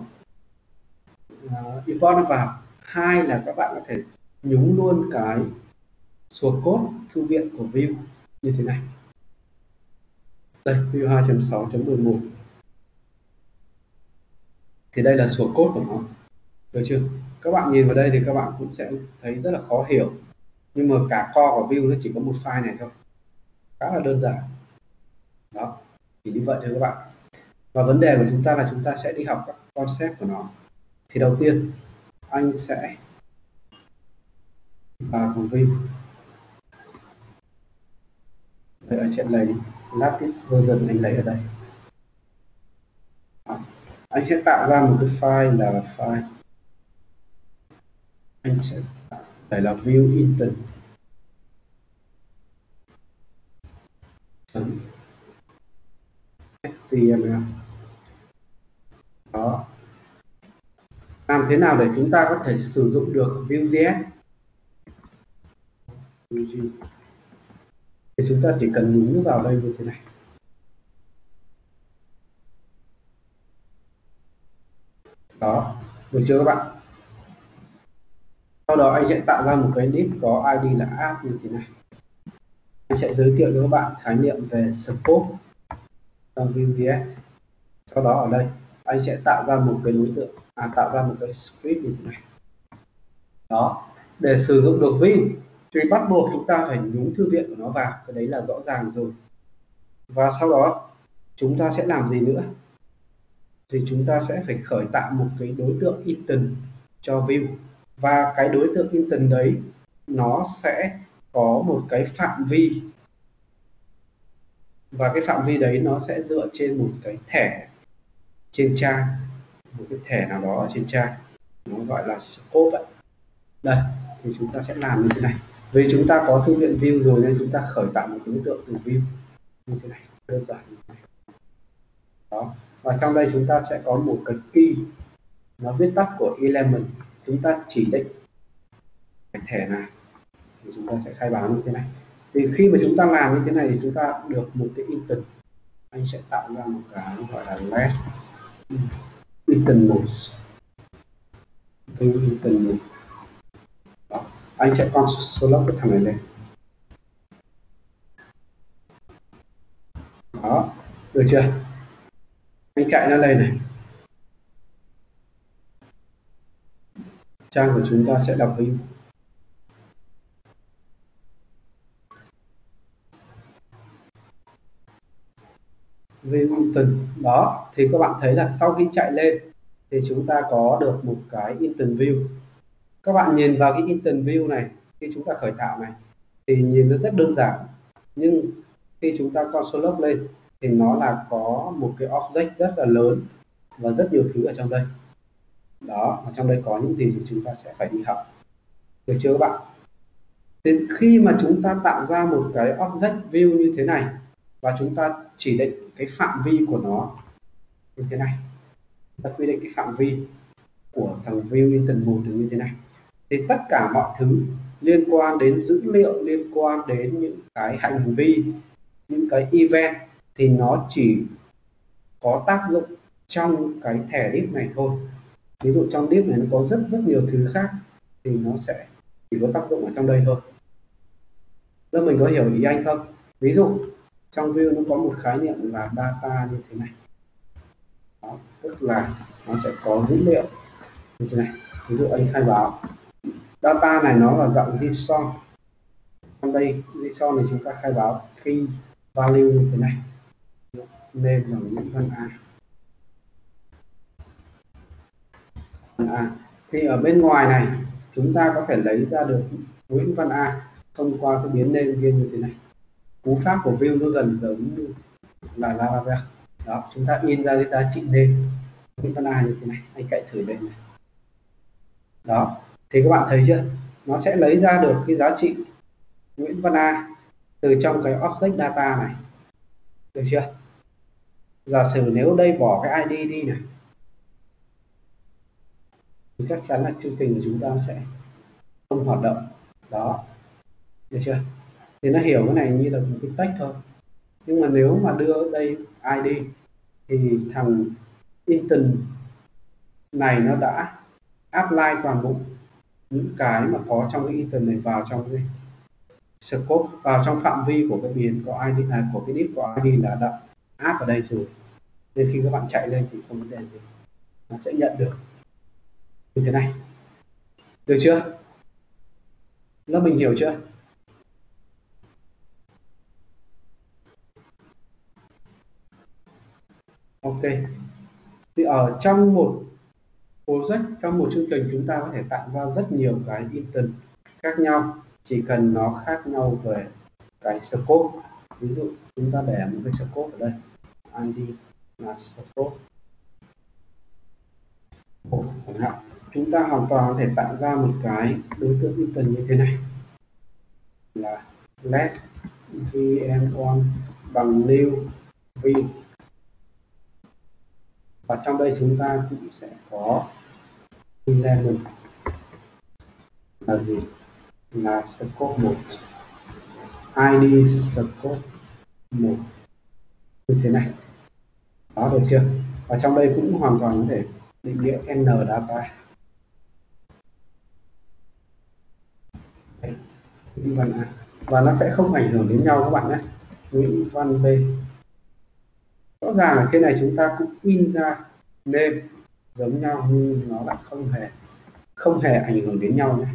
uh, import nó vào. Hai là các bạn có thể nhúng luôn cái source code thư viện của Vue như thế này. Đây Vue 2.6.11 thì đây là source code của nó. Được chưa? Các bạn nhìn vào đây thì các bạn cũng sẽ thấy rất là khó hiểu nhưng mà cả co và view nó chỉ có một file này thôi. Khá là đơn giản. Đó, thì như vậy thôi các bạn. Và vấn đề của chúng ta là chúng ta sẽ đi học các concept của nó. Thì đầu tiên, anh sẽ vào phòng view. Đây anh sẽ lấy lattice version anh lấy ở đây. Anh sẽ tạo ra một cái file là file. Anh sẽ đây là view instance html à, đó. Làm thế nào để chúng ta có thể sử dụng được Vue.js thì chúng ta chỉ cần nhúng vào đây như thế này. Đó. Được chưa các bạn? Sau đó anh sẽ tạo ra một cái list có id là app như thế này. Anh sẽ giới thiệu cho các bạn khái niệm về scope trong Vue.js sau đó ở đây anh sẽ tạo ra một cái đối tượng à, tạo ra một cái script như thế này. Đó để sử dụng được Vim thì bắt buộc chúng ta phải nhúng thư viện của nó vào cái đấy là rõ ràng rồi. Và sau đó chúng ta sẽ làm gì nữa? Thì chúng ta sẽ phải khởi tạo một cái đối tượng instance cho view và cái đối tượng intent đấy, nó sẽ có một cái phạm vi. Và cái phạm vi đấy nó sẽ dựa trên một cái thẻ trên trang. Một cái thẻ nào đó ở trên trang. Nó gọi là scope ấy. đây, thì chúng ta sẽ làm như thế này. Vì chúng ta có thư viện view rồi nên chúng ta khởi tạo một đối tượng từ view. Như thế này, đơn giản như thế này. Đó. Và trong đây chúng ta sẽ có một cái key. Nó viết tắt của element chúng ta chỉ định cái thẻ này, thì chúng ta sẽ khai báo như thế này. Thì khi mà chúng ta làm như thế này thì chúng ta được một cái instance anh sẽ tạo ra một cái gọi là let Inten mode. Cái Inten mode. Đó. anh sẽ con số lớp cái thằng này lên. Đó, được chưa? Anh chạy nó lên này. Trang của chúng ta sẽ đọc view Winton đó, thì các bạn thấy là sau khi chạy lên, thì chúng ta có được một cái instant view. Các bạn nhìn vào cái instant view này, khi chúng ta khởi tạo này, thì nhìn nó rất đơn giản. Nhưng khi chúng ta console log lên, thì nó là có một cái object rất là lớn và rất nhiều thứ ở trong đây đó và trong đây có những gì thì chúng ta sẽ phải đi học. Được chưa các bạn? Thì khi mà chúng ta tạo ra một cái object view như thế này, và chúng ta chỉ định cái phạm vi của nó như thế này. Ta quy định cái phạm vi của thằng view instance một như thế này. Thì tất cả mọi thứ liên quan đến dữ liệu, liên quan đến những cái hành vi, những cái event thì nó chỉ có tác dụng trong cái thẻ list này thôi ví dụ trong div này nó có rất rất nhiều thứ khác thì nó sẽ chỉ có tác dụng ở trong đây thôi. Lớp mình có hiểu ý anh không? Ví dụ trong view nó có một khái niệm là data như thế này. Đó, tức là nó sẽ có dữ liệu như thế này. Ví dụ anh khai báo data này nó là dạng JSON. Trong đây JSON này chúng ta khai báo key value như thế này. Nên là Nguyễn Văn A. A. Thì ở bên ngoài này, chúng ta có thể lấy ra được Nguyễn Văn A thông qua cái biến name viên như thế này. Cú pháp của view nó gần giống như là Laravel. Đó, chúng ta in ra cái giá trị name Nguyễn Văn A như thế này. Anh cậy thử lên này. Đó, thì các bạn thấy chưa? Nó sẽ lấy ra được cái giá trị Nguyễn Văn A từ trong cái object data này. Được chưa? Giả sử nếu đây bỏ cái ID đi này thì chắc chắn là chương trình của chúng ta sẽ không hoạt động. Đó. Được chưa? Thì nó hiểu cái này như là một cái tách thôi. Nhưng mà nếu mà đưa đây ID thì thằng instant này nó đã apply toàn bộ những cái mà có trong cái instant này vào trong cái scope, vào trong phạm vi của cái biến có ID này của cái div có ID là đã áp ở đây rồi. Nên khi các bạn chạy lên thì không vấn đề gì. Nó sẽ nhận được như thế này. Được chưa? Lớp mình hiểu chưa? Ok. Thì ở trong một project, trong một chương trình chúng ta có thể tạo ra rất nhiều cái instance khác nhau, chỉ cần nó khác nhau về cái scope. Ví dụ chúng ta để một cái scope ở đây. Id là scope chẳng hạn chúng ta hoàn toàn có thể tạo ra một cái đối tượng instance như thế này. Là let vm1 bằng new v. Và trong đây chúng ta cũng sẽ có element là gì? Là scope 1 id scope 1 như thế này. Đó được chưa? Và trong đây cũng hoàn toàn có thể định nghĩa n data Nguyễn Văn A và nó sẽ không ảnh hưởng đến nhau các bạn nhé. Nguyễn Văn B rõ ràng là cái này chúng ta cũng in ra name giống nhau nhưng nó lại không hề không hề ảnh hưởng đến nhau nhé.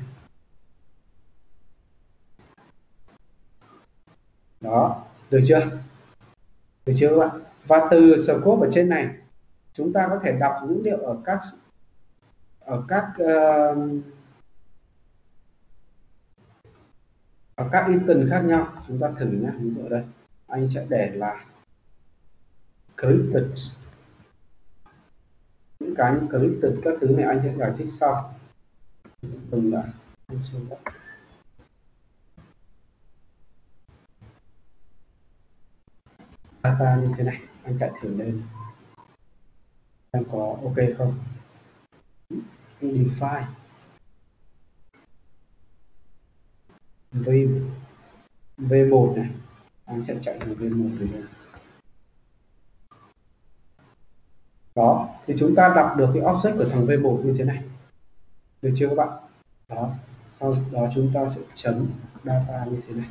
Đó được chưa? Được chưa các bạn? Và từ scope ở trên này chúng ta có thể đọc dữ liệu ở các ở các uh, ở các instance khác nhau. Chúng ta thử nhé. Ví dụ ở đây. Anh sẽ để là created những cái created các thứ này anh sẽ giải thích sau. Từng lại anh xuống data như thế này. Anh chạy thử lên. Xem có ok không? Define v v1 này. Anh sẽ chạy từ v1 rồi đây đó, thì chúng ta đọc được cái object của thằng V1 như thế này. Được chưa các bạn? Đó, sau đó chúng ta sẽ chấm data như thế này.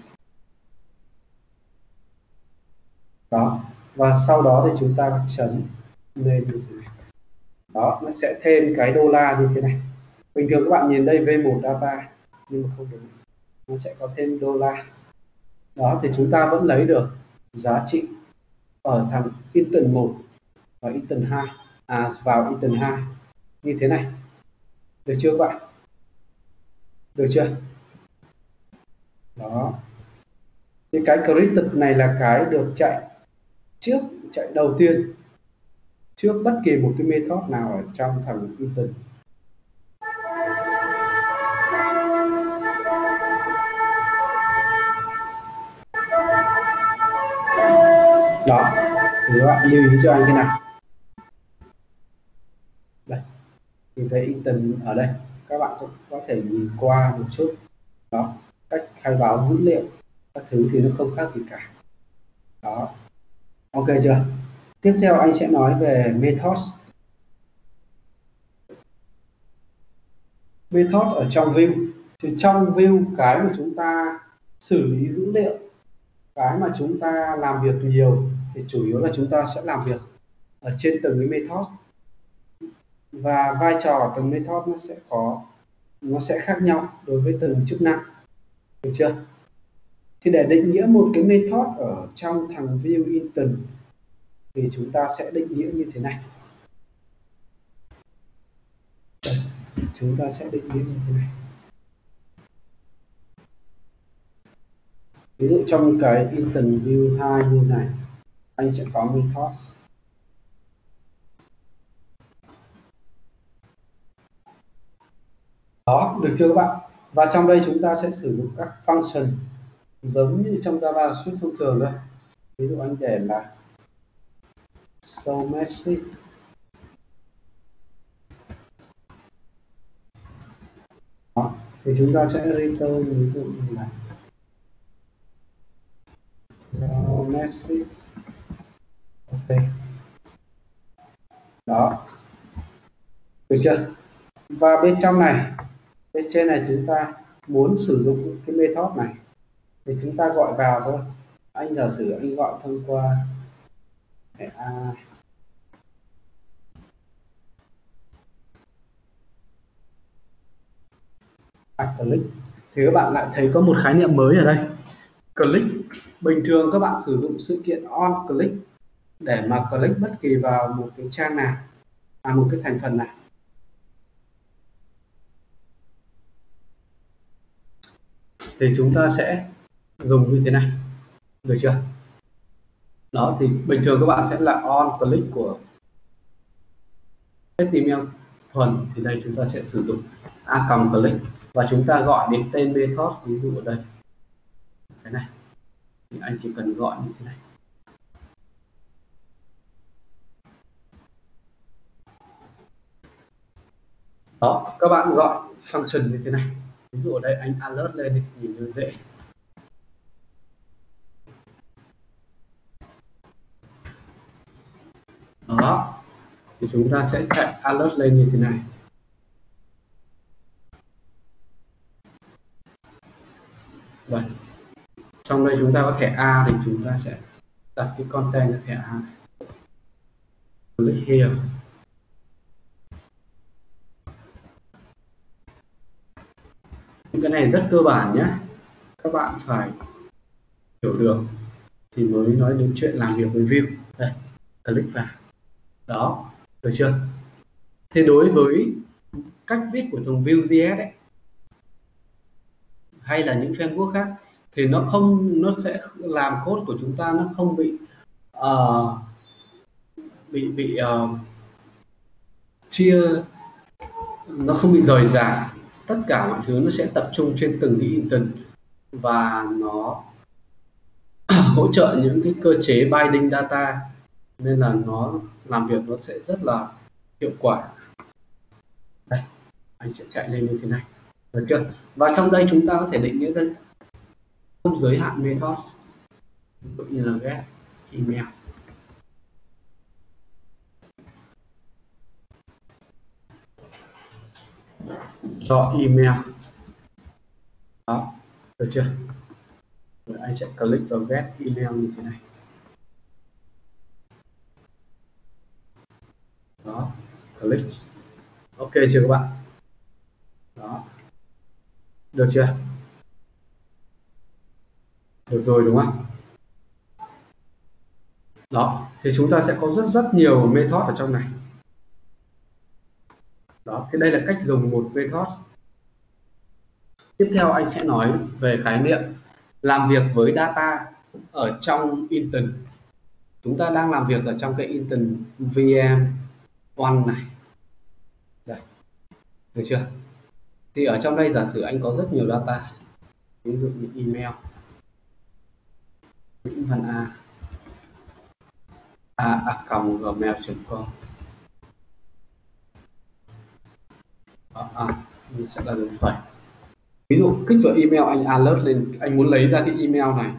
Đó, và sau đó thì chúng ta chấm lên như thế này. Đó, nó sẽ thêm cái đô la như thế này. Bình thường các bạn nhìn đây V1 data, nhưng mà không đúng nó sẽ có thêm đô la. Đó, thì chúng ta vẫn lấy được giá trị ở thằng instance 1 và instance 2 à vào instance 2 như thế này. Được chưa các bạn? Được chưa? Đó. Thì cái credit này là cái được chạy trước, chạy đầu tiên, trước bất kỳ một cái method nào ở trong thằng instance đó. Thì các bạn lưu ý cho anh cái này. Đây. Nhìn thấy instance ở đây. Các bạn cũng có thể nhìn qua một chút. Đó. Cách khai báo dữ liệu, các thứ thì nó không khác gì cả. Đó. Ok chưa? Tiếp theo anh sẽ nói về methods method ở trong view. Thì trong view, cái mà chúng ta xử lý dữ liệu, cái mà chúng ta làm việc nhiều thì chủ yếu là chúng ta sẽ làm việc ở trên từng cái method và vai trò từng method nó sẽ có nó sẽ khác nhau đối với từng chức năng. Được chưa? Thì để định nghĩa một cái method ở trong thằng view instance thì chúng ta sẽ định nghĩa như thế này. Đây, chúng ta sẽ định nghĩa như thế này. Ví dụ trong cái instance view 2 như này anh sẽ có methods đó, được chưa các bạn? Và trong đây chúng ta sẽ sử dụng các function giống như trong java JavaScript thông thường thôi. Ví dụ anh để là show message đó, thì chúng ta sẽ return ví dụ như là show message ok đó. Được chưa? Và bên trong này bên trên này chúng ta muốn sử dụng cái method này thì chúng ta gọi vào thôi. Anh giả sử anh gọi thông qua thẻ à, click. Thì các bạn lại thấy có một khái niệm mới ở đây. Click. Bình thường các bạn sử dụng sự kiện on click để mà click bất kỳ vào một cái trang nào à một cái thành phần nào. Thì chúng ta sẽ dùng như thế này. Được chưa? Đó, thì bình thường các bạn sẽ là on click của HTML thuần, thì đây chúng ta sẽ sử dụng a cầm click. Và chúng ta gọi đến tên method, ví dụ ở đây. Cái này. Thì anh chỉ cần gọi như thế này. Đó, các bạn gọi function như thế này. Ví dụ ở đây anh alert lên thì nhìn cho dễ. Đó, thì chúng ta sẽ chạy alert lên như thế này. Vậy. trong đây chúng ta có thẻ A thì chúng ta sẽ đặt cái content cho thẻ A. Click here. Cái này rất cơ bản nhé. Các bạn phải hiểu được thì mới nói đến chuyện làm việc với view. Đây click vào. Đó được chưa? Thế đối với cách viết của thằng Vue.js ấy hay là những framework khác thì nó không nó sẽ làm code của chúng ta nó không bị uh, bị bị uh, chia nó không bị rời rạc tất cả mọi thứ nó sẽ tập trung trên từng cái instance và nó hỗ trợ những cái cơ chế binding data. Nên là nó làm việc nó sẽ rất là hiệu quả. Đây, anh sẽ chạy lên như thế này. Được chưa? Và trong đây chúng ta có thể định nghĩa ra không giới hạn method ví dụ như là get email. Cho email. Đó, được chưa? Rồi anh sẽ click vào get email như thế này. Đó, click. Ok chưa các bạn? Đó. Được chưa? Được rồi, đúng không? Đó, thì chúng ta sẽ có rất rất nhiều method ở trong này đó thì đây là cách dùng một VTOS tiếp theo anh sẽ nói về khái niệm làm việc với data ở trong Intune chúng ta đang làm việc ở trong cái Intune VM One này. Đây, được chưa? Thì ở trong đây giả sử anh có rất nhiều data, ví dụ như email Nguyễn Văn A a a gmail.com à, à, mình sẽ là dấu phẩy ví dụ kích vào email anh alert lên anh muốn lấy ra cái email này.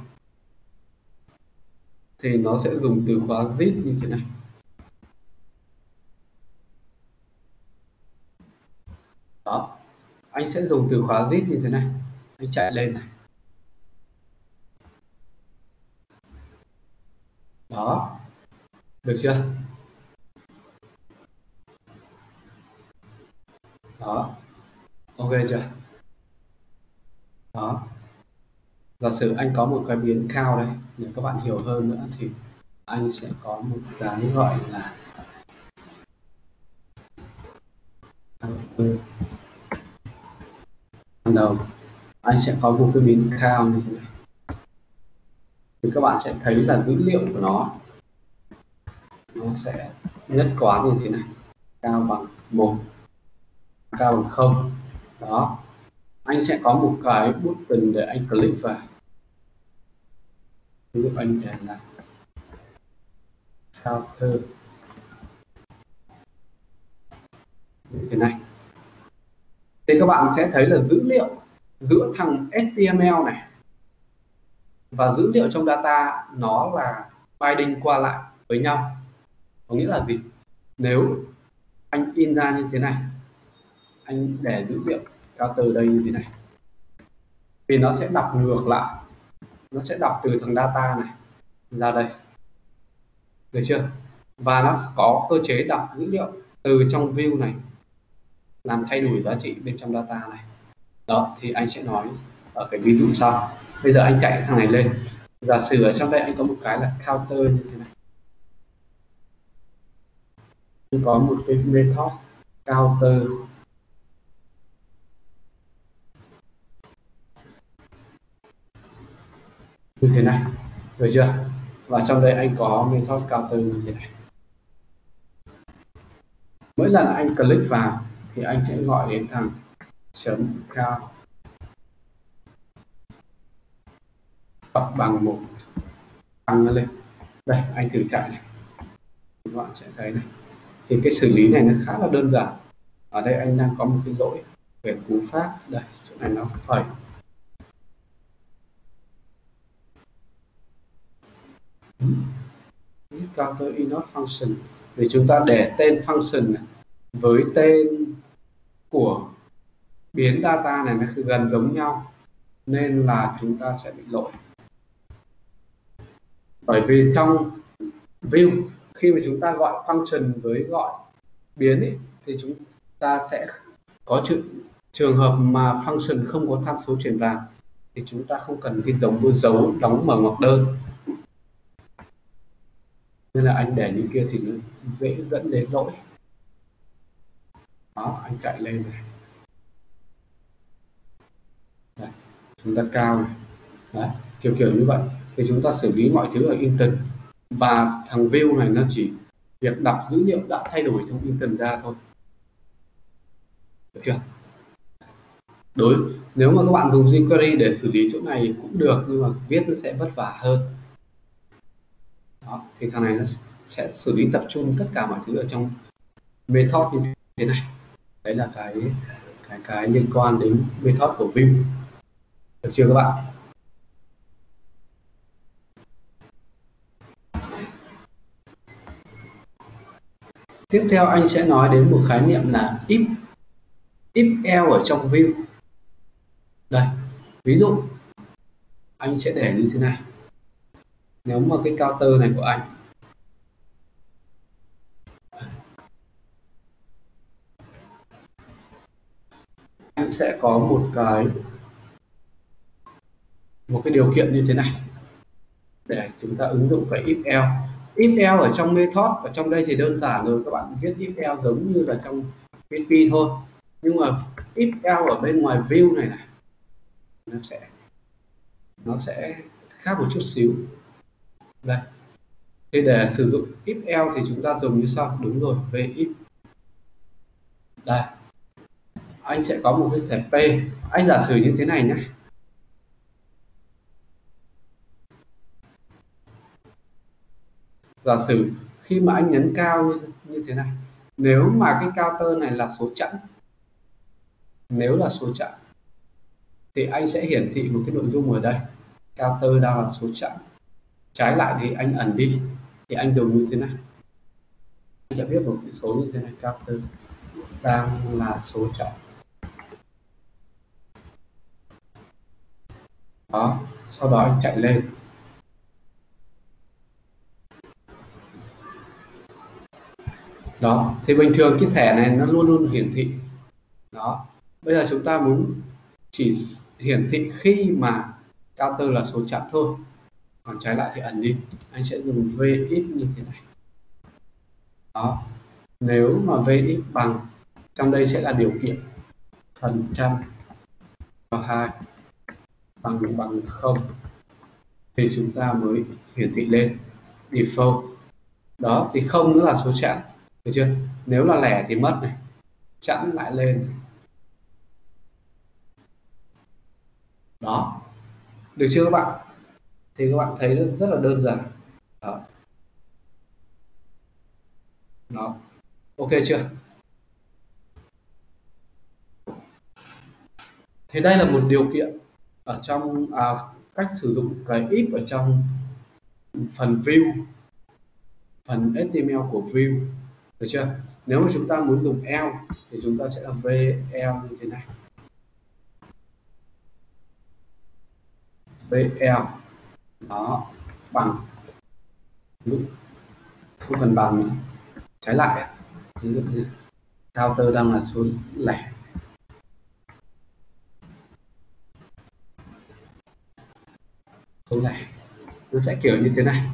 Thì nó sẽ dùng từ khóa zip như thế này. Đó. Anh sẽ dùng từ khóa zip như thế này. Anh chạy lên này. Đó. Được chưa? Đó. Ok chưa? Đó. Giả sử anh có một cái biến cao đây để các bạn hiểu hơn nữa thì anh sẽ có một cái gọi là ban đầu anh sẽ có một cái biến cao như thế này. Thì các bạn sẽ thấy là dữ liệu của nó nó sẽ nhất quán như thế này. Cao bằng một cao bằng không? Đó. Anh sẽ có một cái button để anh click vào. Ví dụ anh để là counter như thế này. Thì các bạn sẽ thấy là dữ liệu giữa thằng HTML này và dữ liệu trong data nó là binding qua lại với nhau. Có nghĩa là gì? Nếu anh in ra như thế này anh để dữ liệu counter từ đây như thế này. Vì nó sẽ đọc ngược lại. Nó sẽ đọc từ thằng data này ra đây. Được chưa? Và nó có cơ chế đọc dữ liệu từ trong view này làm thay đổi giá trị bên trong data này. Đó, thì anh sẽ nói ở cái ví dụ sau. Bây giờ anh chạy thằng này lên. Giả sử ở trong đây anh có một cái là counter như thế này. Anh có một cái method counter. Như thế này. Được chưa? Và trong đây anh có method counter như thế này. Mỗi lần anh click vào thì anh sẽ gọi đến thằng chấm cao bằng một, tăng nó lên. Đây, anh thử chạy này. Các bạn sẽ thấy này. Thì cái xử lý này nó khá là đơn giản. Ở đây anh đang có một cái lỗi về cú pháp đây, chỗ này nó phải counter inot function. Thì chúng ta để tên function này với tên của biến data này nó gần giống nhau nên là chúng ta sẽ bị lỗi. Bởi vì trong view khi mà chúng ta gọi function với gọi biến ý, thì chúng ta sẽ có trường, trường hợp mà function không có tham số truyền vào thì chúng ta không cần cái dấu dấu đóng mở ngoặc đơn nên là anh để những kia thì nó dễ dẫn đến lỗi. Đó anh chạy lên này. Đấy, chúng ta cao này. Đấy, kiểu kiểu như vậy. Thì chúng ta xử lý mọi thứ ở InTern và thằng view này nó chỉ việc đọc dữ liệu đã thay đổi trong InTern ra thôi. Được chưa? Đối nếu mà các bạn dùng jQuery để xử lý chỗ này cũng được nhưng mà viết nó sẽ vất vả hơn đó, thì thằng này nó sẽ xử lý tập trung tất cả mọi thứ ở trong method như thế này. Đấy là cái cái cái liên quan đến method của Vim. Được chưa các bạn? Tiếp theo anh sẽ nói đến một khái niệm là if if l ở trong view đây ví dụ anh sẽ để như thế này nếu mà cái counter này của anh anh sẽ có một cái một cái điều kiện như thế này. Để chúng ta ứng dụng cái if else. If else ở trong method, ở trong đây thì đơn giản rồi, các bạn viết if else giống như là trong PHP thôi. Nhưng mà if else ở bên ngoài view này này, nó sẽ nó sẽ khác một chút xíu đây thế để sử dụng if else thì chúng ta dùng như sau. Đúng rồi về if. Đây. Anh sẽ có một cái thẻ p. Anh giả sử như thế này nhé. Giả sử khi mà anh nhấn cao như, như thế này nếu mà cái counter này là số chẵn nếu là số chẵn thì anh sẽ hiển thị một cái nội dung ở đây. Counter đang là số chẵn trái lại thì anh ẩn đi. Thì anh dùng như thế này. Anh sẽ viết một cái số như thế này counter đang là số trọng đó, sau đó anh chạy lên. Đó, thì bình thường cái thẻ này nó luôn luôn hiển thị. Đó, bây giờ chúng ta muốn chỉ hiển thị khi mà counter là số chẵn thôi còn trái lại thì ẩn đi. Anh sẽ dùng vx như thế này. Đó. Nếu mà vx bằng, trong đây sẽ là điều kiện phần trăm cho hai bằng bằng không thì chúng ta mới hiển thị lên default. Đó, thì không nữa là số chẵn, được chưa? Nếu là lẻ thì mất này, chẵn lại lên. Đó. Được chưa các bạn? Thì các bạn thấy rất, rất là đơn giản. Đó. Đó. Ok chưa? Thế đây là một điều kiện ở trong à, cách sử dụng cái if ở trong phần view phần HTML của view. Được chưa? Nếu mà chúng ta muốn dùng L thì chúng ta sẽ là VL như thế này. VL nó bằng không cần bằng trái lại ví dụ như counter đang là số lẻ. Số lẻ, nó sẽ kiểu như thế này.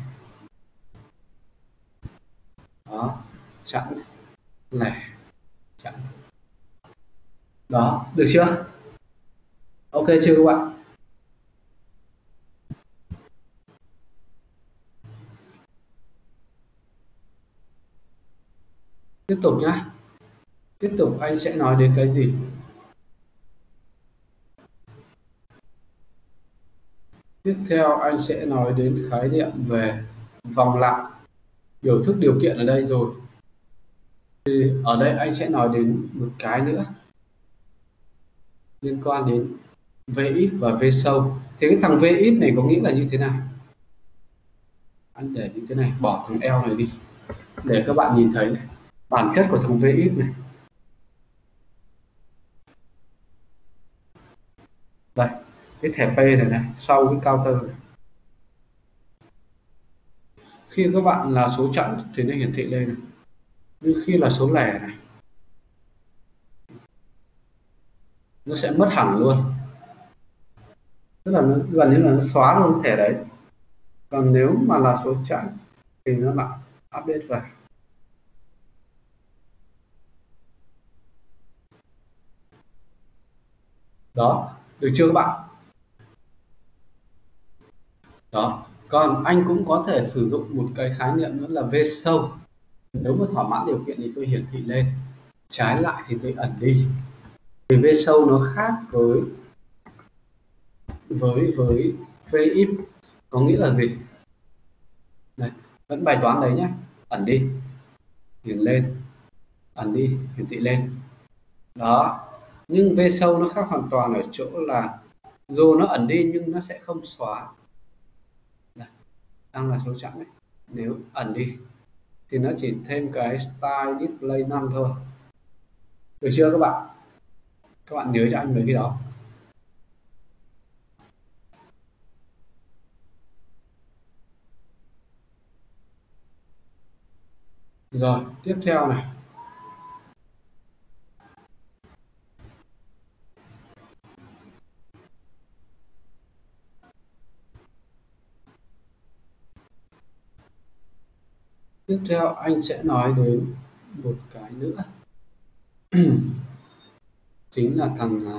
Đó chẵn lẻ chẵn đó, được chưa? Ok chưa các bạn? Tiếp tục nhá. Tiếp tục anh sẽ nói đến cái gì? Tiếp theo anh sẽ nói đến khái niệm về vòng lặp. Biểu thức điều kiện ở đây rồi. Thì ở đây anh sẽ nói đến một cái nữa. Liên quan đến VX và V sâu. Thì cái thằng VX này có nghĩa là như thế nào? Anh để như thế này, bỏ thằng L này đi. Để các bạn nhìn thấy này bản chất của thằng VX này. Đây, cái thẻ P này này, sau cái counter này. Khi các bạn là số chẵn thì nó hiển thị lên này. Nhưng khi là số lẻ này, nó sẽ mất hẳn luôn. Tức là nó, gần như là nó xóa luôn thẻ đấy. Còn nếu mà là số chẵn thì nó lại update vào đó được chưa các bạn? Đó còn anh cũng có thể sử dụng một cái khái niệm nữa là v sâu nếu mà thỏa mãn điều kiện thì tôi hiển thị lên. Trái lại thì tôi ẩn đi. Thì v sâu nó khác với với với v ít có nghĩa là gì? Đây, vẫn bài toán đấy nhé. Ẩn đi hiển lên. Ẩn đi hiển thị lên. Đó nhưng về sâu nó khác hoàn toàn ở chỗ là dù nó ẩn đi nhưng nó sẽ không xóa. Đây, đang là số chẵn này nếu ẩn đi thì nó chỉ thêm cái style display 5 thôi. Được chưa các bạn? Các bạn nhớ cho anh mấy cái đó. Rồi tiếp theo này. Theo anh sẽ nói đến một cái nữa. Chính là thằng à,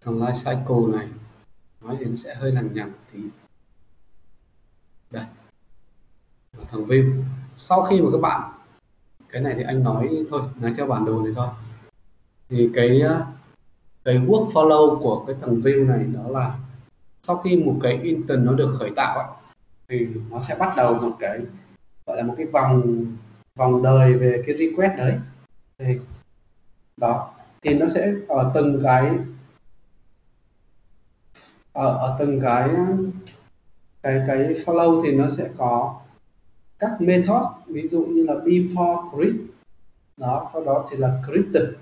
thằng life cycle này. Nói thì nó sẽ hơi lằng nhằng thì đây. Là thằng view sau khi mà các bạn cái này thì anh nói thôi nói theo bản đồ này thôi. Thì cái à, cái cái workflow của cái thằng view này đó là sau khi một cái instance nó được khởi tạo ấy, thì nó sẽ bắt đầu một cái gọi là một cái vòng vòng đời về cái request đấy. Thì đó. Thì nó sẽ ở từng cái ở, ở từng cái cái cái follow thì nó sẽ có các method ví dụ như là before create đó sau đó thì là created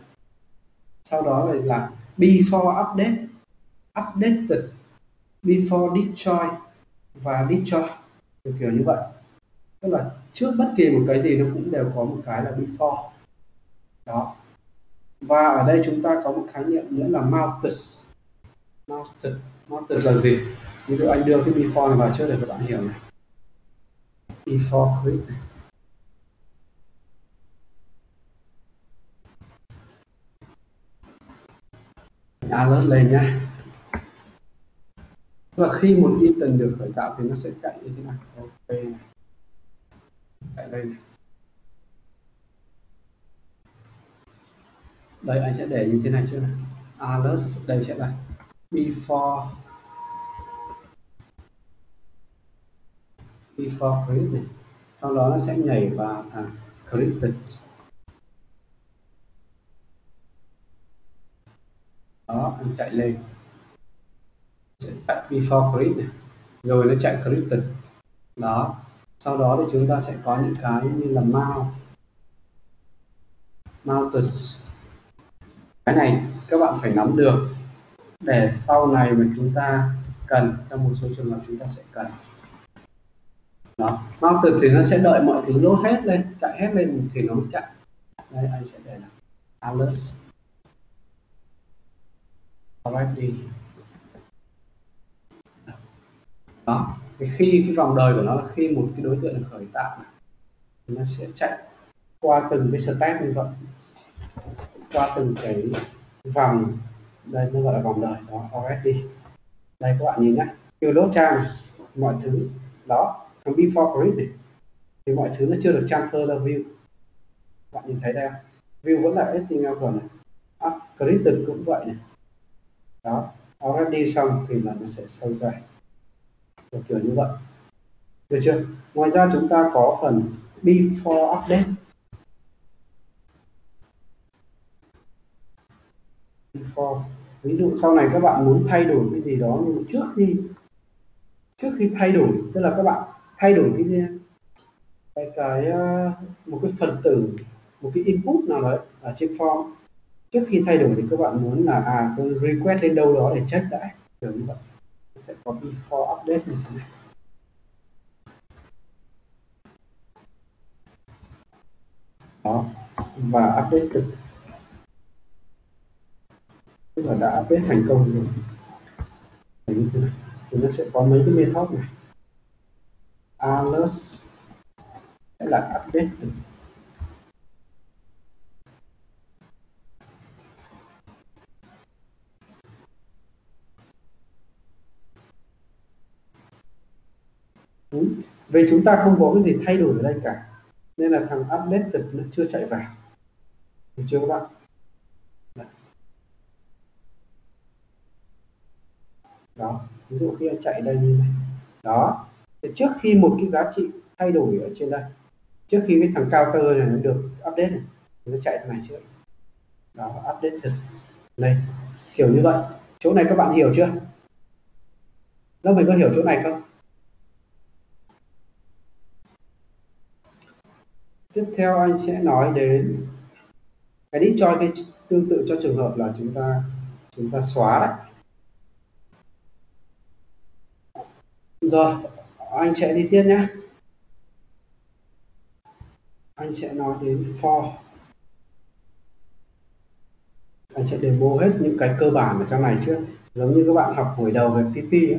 sau đó là, là before update updated before destroy và destroy. Kiểu, kiểu như vậy tức là trước bất kỳ một cái gì nó cũng đều có một cái là before. Đó. Và ở đây chúng ta có một khái niệm nữa là mounted. Mounted. Mounted là gì? Ví dụ anh đưa cái before này vào trước để các bạn hiểu này. Before click này. Alert lên nhé và khi một intent được khởi tạo thì nó sẽ chạy như thế này. Ok này tại đây. Đây, anh sẽ để như thế này trước này alert đây sẽ là before. Before create này sau đó nó sẽ nhảy vào thằng created đó, anh chạy lên. Sẽ chạy before create này. Rồi nó chạy created đó sau đó thì chúng ta sẽ có những cái như là mount mountains cái này các bạn phải nắm được để sau này mà chúng ta cần, trong một số trường hợp chúng ta sẽ cần. Đó. Mounted thì nó sẽ đợi mọi thứ lốt hết lên, chạy hết lên thì nó mới chạy. Đây, anh sẽ để là alert already đó thì khi cái vòng đời của nó là khi một cái đối tượng được khởi tạo thì nó sẽ chạy qua từng cái step như vậy qua từng cái vòng. Đây nó gọi là vòng đời đó already đây các bạn nhìn nhé từ lốt trang mọi thứ đó còn before create thì mọi thứ nó chưa được transfer ra view. Bạn nhìn thấy đây không? View vẫn là HTML thuần này. À, created cũng vậy này. Đó already xong thì là nó sẽ sâu dài kiểu kiểu như vậy. Được chưa? Ngoài ra chúng ta có phần before update. Before. Ví dụ sau này các bạn muốn thay đổi cái gì đó, nhưng trước khi trước khi thay đổi, tức là các bạn thay đổi cái gì? Cái cái ờ, một cái phần tử, một cái input nào đấy ở trên form. Trước khi thay đổi thì các bạn muốn là à tôi request lên đâu đó để check đã, kiểu như vậy sẽ có before update như thế này. Đó và update từ tức là đã update thành công rồi. Đấy, như thế này thì nó sẽ có mấy cái method này. Alert sẽ là update Đúng. vì chúng ta không có cái gì thay đổi ở đây cả. Nên là thằng update nó chưa chạy vào. Được chưa các bạn? Đó, ví dụ khi anh chạy đây như này. Đó. Thì trước khi một cái giá trị thay đổi ở trên đây, trước khi cái thằng counter này nó được update này nó chạy thằng này trước. Đó, update thật. Đây kiểu như vậy. Chỗ này các bạn hiểu chưa? Lớp mình có hiểu chỗ này không? Tiếp theo anh sẽ nói đến cái đi cho cái tương tự cho trường hợp là chúng ta chúng ta xóa đấy. Rồi, anh sẽ đi tiếp nhé. Anh sẽ nói đến for. Anh sẽ demo hết những cái cơ bản ở trong này trước. Giống như các bạn học buổi đầu về PP ấy.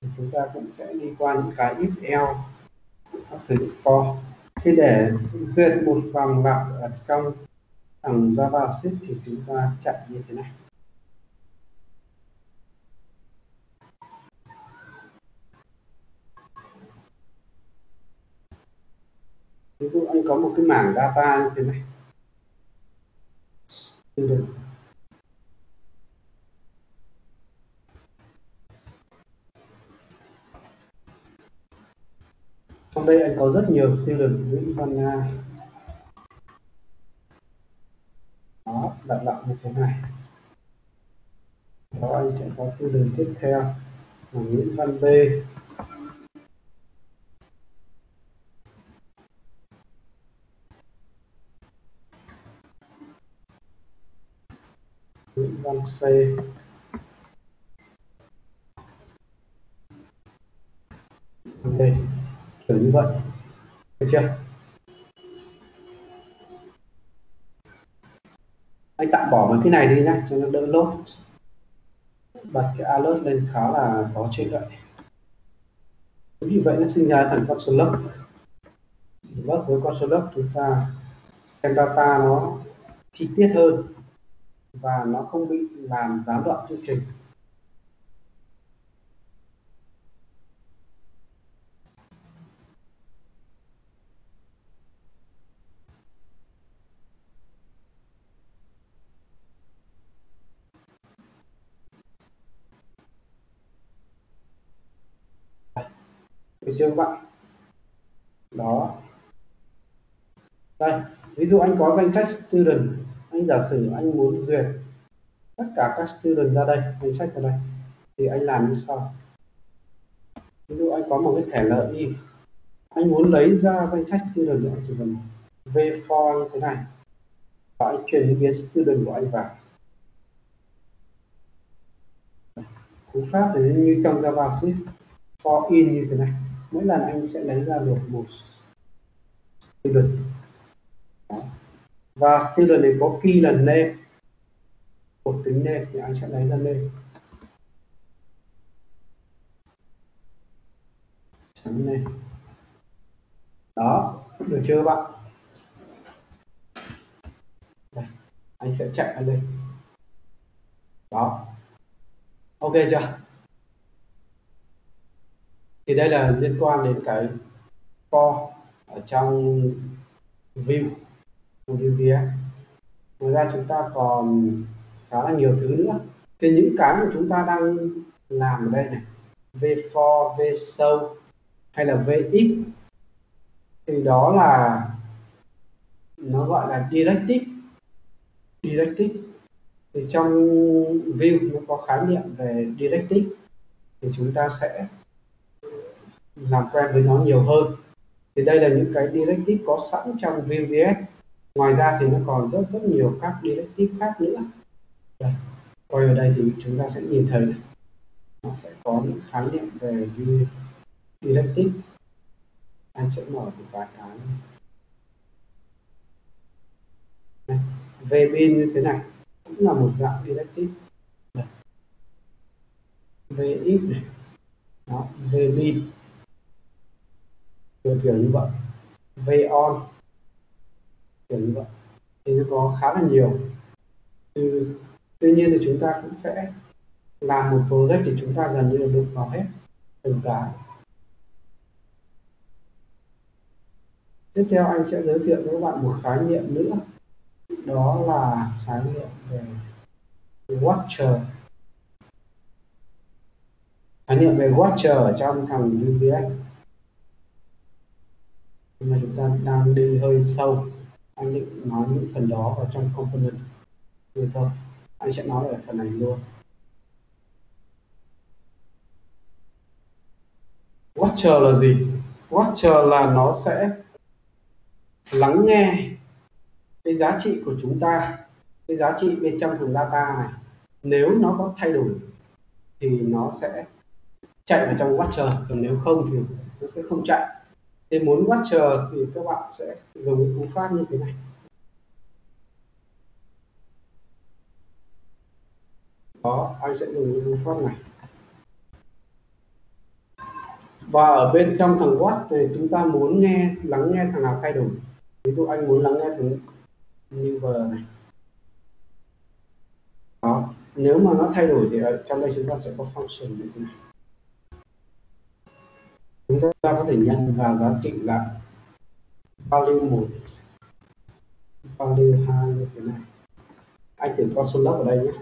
thì chúng ta cũng sẽ đi qua những cái if else. Các thứ for thì để duyệt một vòng lặp ở trong thằng JavaScript thì chúng ta chạy như thế này. Ví dụ anh có một cái mảng data như thế này. Student trong đây anh có rất nhiều student Nguyễn Văn Nga. Đó, đặt lặng như thế này. Đó, anh sẽ có student tiếp theo là Nguyễn Văn B. Nguyễn Văn C đây kiểu như vậy. Được chưa? Anh tạm bỏ mấy cái này đi nhá, cho nó đỡ lốt. Bật cái alert lên khá là khó chịu vậy. Vì vậy nó sinh ra thành con số lớp lớp với con số lớp chúng ta xem data nó chi tiết hơn và nó không bị làm gián đoạn chương trình. Được chưa các bạn. Đó. Đây, ví dụ anh có danh sách student, anh giả sử anh muốn duyệt tất cả các student ra đây, danh sách ra đây, thì anh làm như sau. Ví dụ anh có một cái thẻ LI anh muốn lấy ra danh sách student anh chỉ cần v-for như thế này, và anh chuyển biến student của anh vào. Cú pháp thì như trong JavaScript for in như thế này mỗi lần anh sẽ lấy ra được một student Đó. và student này có key là name thuộc tính name thì anh sẽ lấy ra name chấm name đó được chưa các bạn? Đây, anh sẽ chạy ở đây. Đó. Ok chưa? Thì đây là liên quan đến cái for ở trong view của Vue.js ngoài ra chúng ta còn khá là nhiều thứ nữa. Thì những cái mà chúng ta đang làm ở đây này, v for v sâu hay là vx thì đó là nó gọi là directive. Directive. Thì trong view nó có khái niệm về directive. Thì chúng ta sẽ làm quen với nó nhiều hơn thì đây là những cái directive có sẵn trong Vue.js ngoài ra thì nó còn rất rất nhiều các directive khác nữa đây. coi ở đây thì chúng ta sẽ nhìn thấy này. nó sẽ có những khái niệm về Vue directive anh sẽ mở một vài cái này. vbin như thế này, cũng là một dạng directive đây. vx này, đó vbin kiểu, kiểu như vậy. Vay on. Kiểu như vậy. Thì nó có khá là nhiều. Thì, tuy nhiên thì chúng ta cũng sẽ làm một project thì chúng ta gần như là đụng vào hết từng cái. Tiếp theo anh sẽ giới thiệu với các bạn một khái niệm nữa. Đó là khái niệm về watcher. Khái niệm về watcher ở trong thằng Vue.js nhưng mà chúng ta đang đi hơi sâu. Anh định nói những phần đó vào trong component. Người thôi anh sẽ nói ở phần này luôn. Watcher là gì? Watcher là nó sẽ lắng nghe cái giá trị của chúng ta, cái giá trị bên trong vùng data này. Nếu nó có thay đổi, thì nó sẽ chạy vào trong watcher. Còn nếu không thì nó sẽ không chạy thì muốn watcher thì các bạn sẽ dùng cái cú pháp như thế này. Đó anh sẽ dùng cái cú pháp này? Và ở bên trong thằng watch này chúng ta muốn nghe, lắng nghe thằng nào thay đổi. Ví dụ anh muốn lắng nghe thằng newer này. Đó, nếu mà nó thay đổi thì ở trong đây chúng ta sẽ có function như thế này chúng ta có thể nhận vào giá trị là value 1 value 2 như thế này. Anh thử con số lớp ở đây nhé.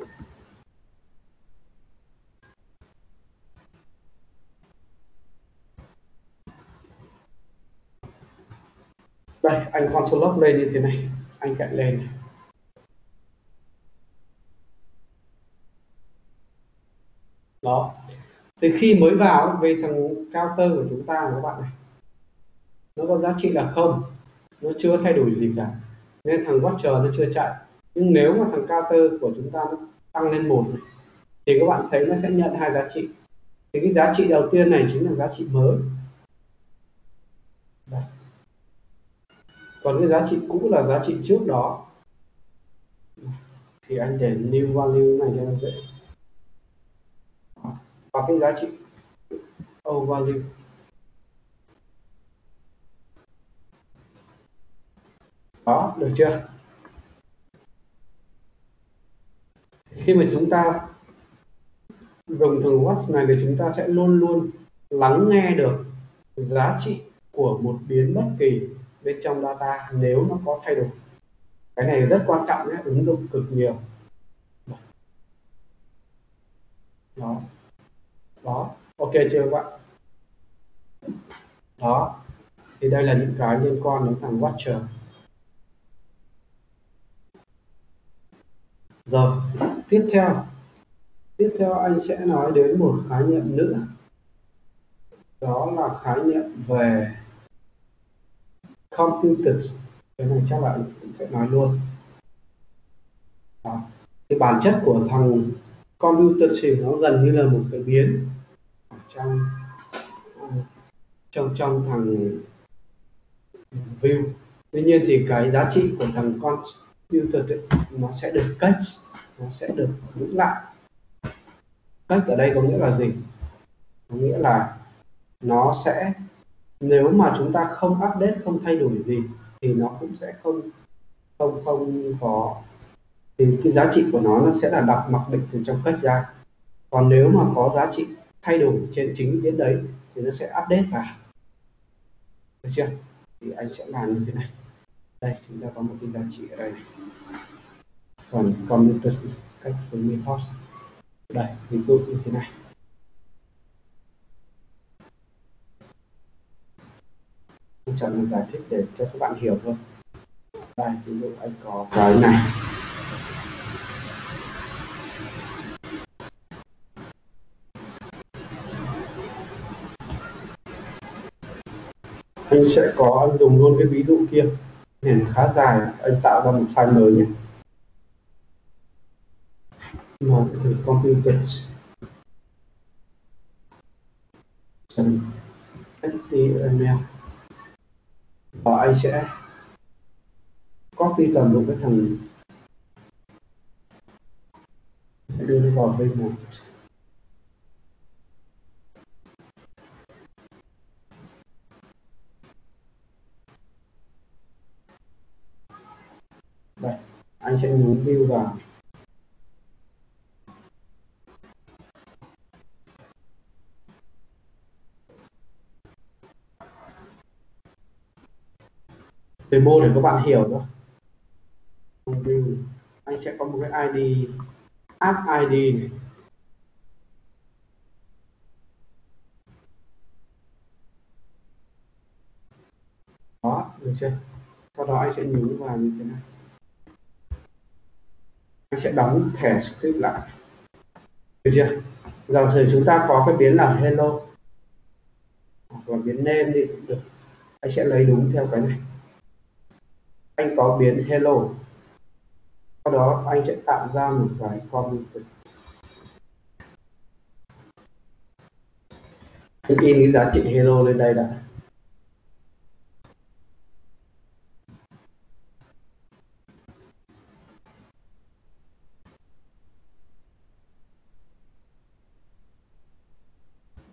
Đây, anh con số lớp lên như thế này. Anh chạy lên này. đó thì khi mới vào về thằng counter của chúng ta các bạn này. Nó có giá trị là không. Nó chưa thay đổi gì cả. Nên thằng watcher nó chưa chạy. Nhưng nếu mà thằng counter của chúng ta nó tăng lên một này, thì các bạn thấy nó sẽ nhận hai giá trị. Thì cái giá trị đầu tiên này chính là giá trị mới. Đây. còn cái giá trị cũ là giá trị trước đó. Thì anh để new value này cho nó dễ và cái giá trị O value. Đó, được chưa? Khi mà chúng ta dùng thằng watch này thì chúng ta sẽ luôn luôn lắng nghe được giá trị của một biến bất kỳ bên trong data nếu nó có thay đổi. Cái này rất quan trọng nhé, ứng dụng cực nhiều. Đó đó. Ok chưa các bạn? Đó. Thì đây là những cái liên quan đến thằng watcher. Rồi tiếp theo. Tiếp theo anh sẽ nói đến một khái niệm nữa. Đó là khái niệm về computers. Cái này chắc là anh sẽ nói luôn. Đó. cái bản chất của thằng computer thì nó gần như là một cái biến trong trong trong thằng view. Tuy nhiên thì cái giá trị của thằng computer ấy, nó sẽ được cách nó sẽ được giữ lại. Cách ở đây có nghĩa là gì? Có nghĩa là nó sẽ nếu mà chúng ta không update không thay đổi gì thì nó cũng sẽ không không không có thì cái giá trị của nó nó sẽ là đọc mặc định từ trong cách ra. Còn nếu mà có giá trị thay đổi trên chính biến đấy thì nó sẽ update vào. Được chưa? Thì anh sẽ làm như thế này. Đây, chúng ta có một cái giá trị ở đây này. còn commuters cách với methods đây, ví dụ như thế này. Chọn một giải thích để cho các bạn hiểu thôi. Đây, ví dụ anh có cái này. Anh sẽ có anh dùng luôn cái ví dụ kia. Nền khá dài, anh tạo ra một file mới nhé. Mà từ computer. Html và anh sẽ copy toàn bộ cái thằng. Đưa nó vào v1 đây anh sẽ nhấn view vào. Demo để các bạn hiểu thôi anh sẽ có một cái ID app ID này. Đó được chưa sau đó anh sẽ nhúng vào như thế này anh sẽ đóng thẻ script lại. Được chưa? Giả sử chúng ta có cái biến là hello, hoặc là biến name đi cũng được. Anh sẽ lấy đúng theo cái này. Anh có biến hello. Sau đó anh sẽ tạo ra một cái computer anh in cái giá trị hello lên đây đã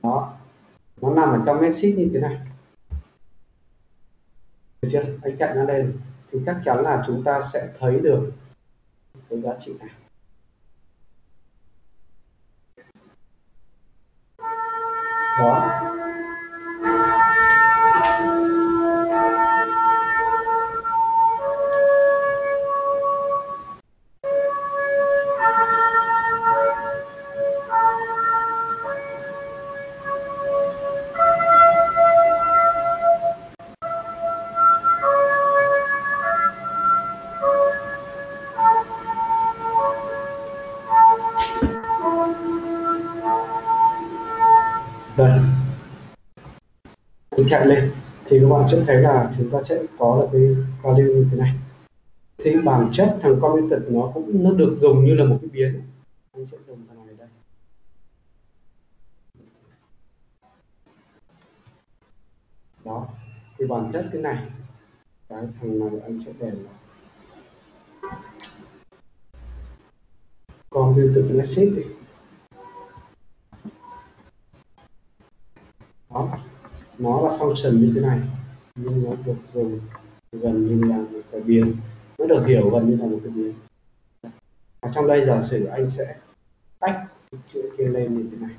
đó nó nằm ở trong message như thế này được chưa? Anh chạy nó lên. Thì chắc chắn là chúng ta sẽ thấy được cái giá trị này. Đó. Chạy lên, thì các bạn sẽ thấy là chúng ta sẽ có được cái value như thế này. Thì bản chất thằng computer nó cũng, nó được dùng như là một cái biến. Anh sẽ dùng thằng này đây. Đó, thì bản chất cái này, cái thằng này anh sẽ để là computer message đi đó nó là function như thế này. Nhưng nó được dùng gần như là một cái biến. Nó được hiểu gần như là một cái biến. Và trong đây giả sử anh sẽ tách chữ kia lên như thế này.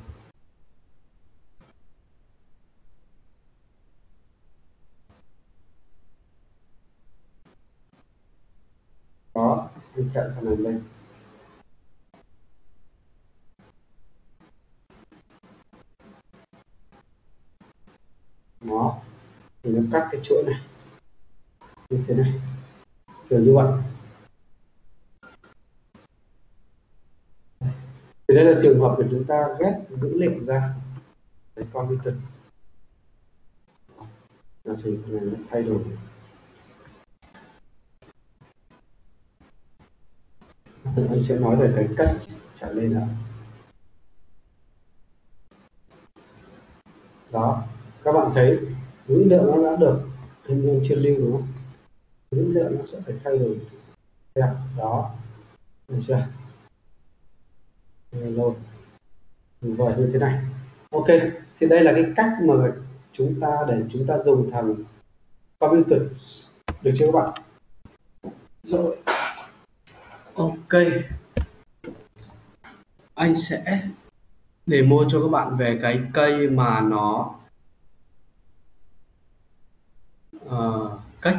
Đó, anh chạy phần này lên. Đó. Thì nó cắt cái chuỗi này. Như thế này. Kiểu như vậy. Thì đây là trường hợp để chúng ta ghép dữ liệu ra. Cái computer. Là thì nó này nó thay đổi. Anh sẽ nói về cái cách trả lên nào đó các bạn thấy dữ liệu nó đã được hình như chưa lưu đúng không? Dữ liệu nó sẽ phải thay đổi. Đẹp đó. Được chưa? Rồi. Vời như thế này. Ok, thì đây là cái cách mà chúng ta, để chúng ta dùng thằng computer. Được chưa các bạn? Rồi. Ok. Anh sẽ demo cho các bạn về cái cây mà nó uh, cách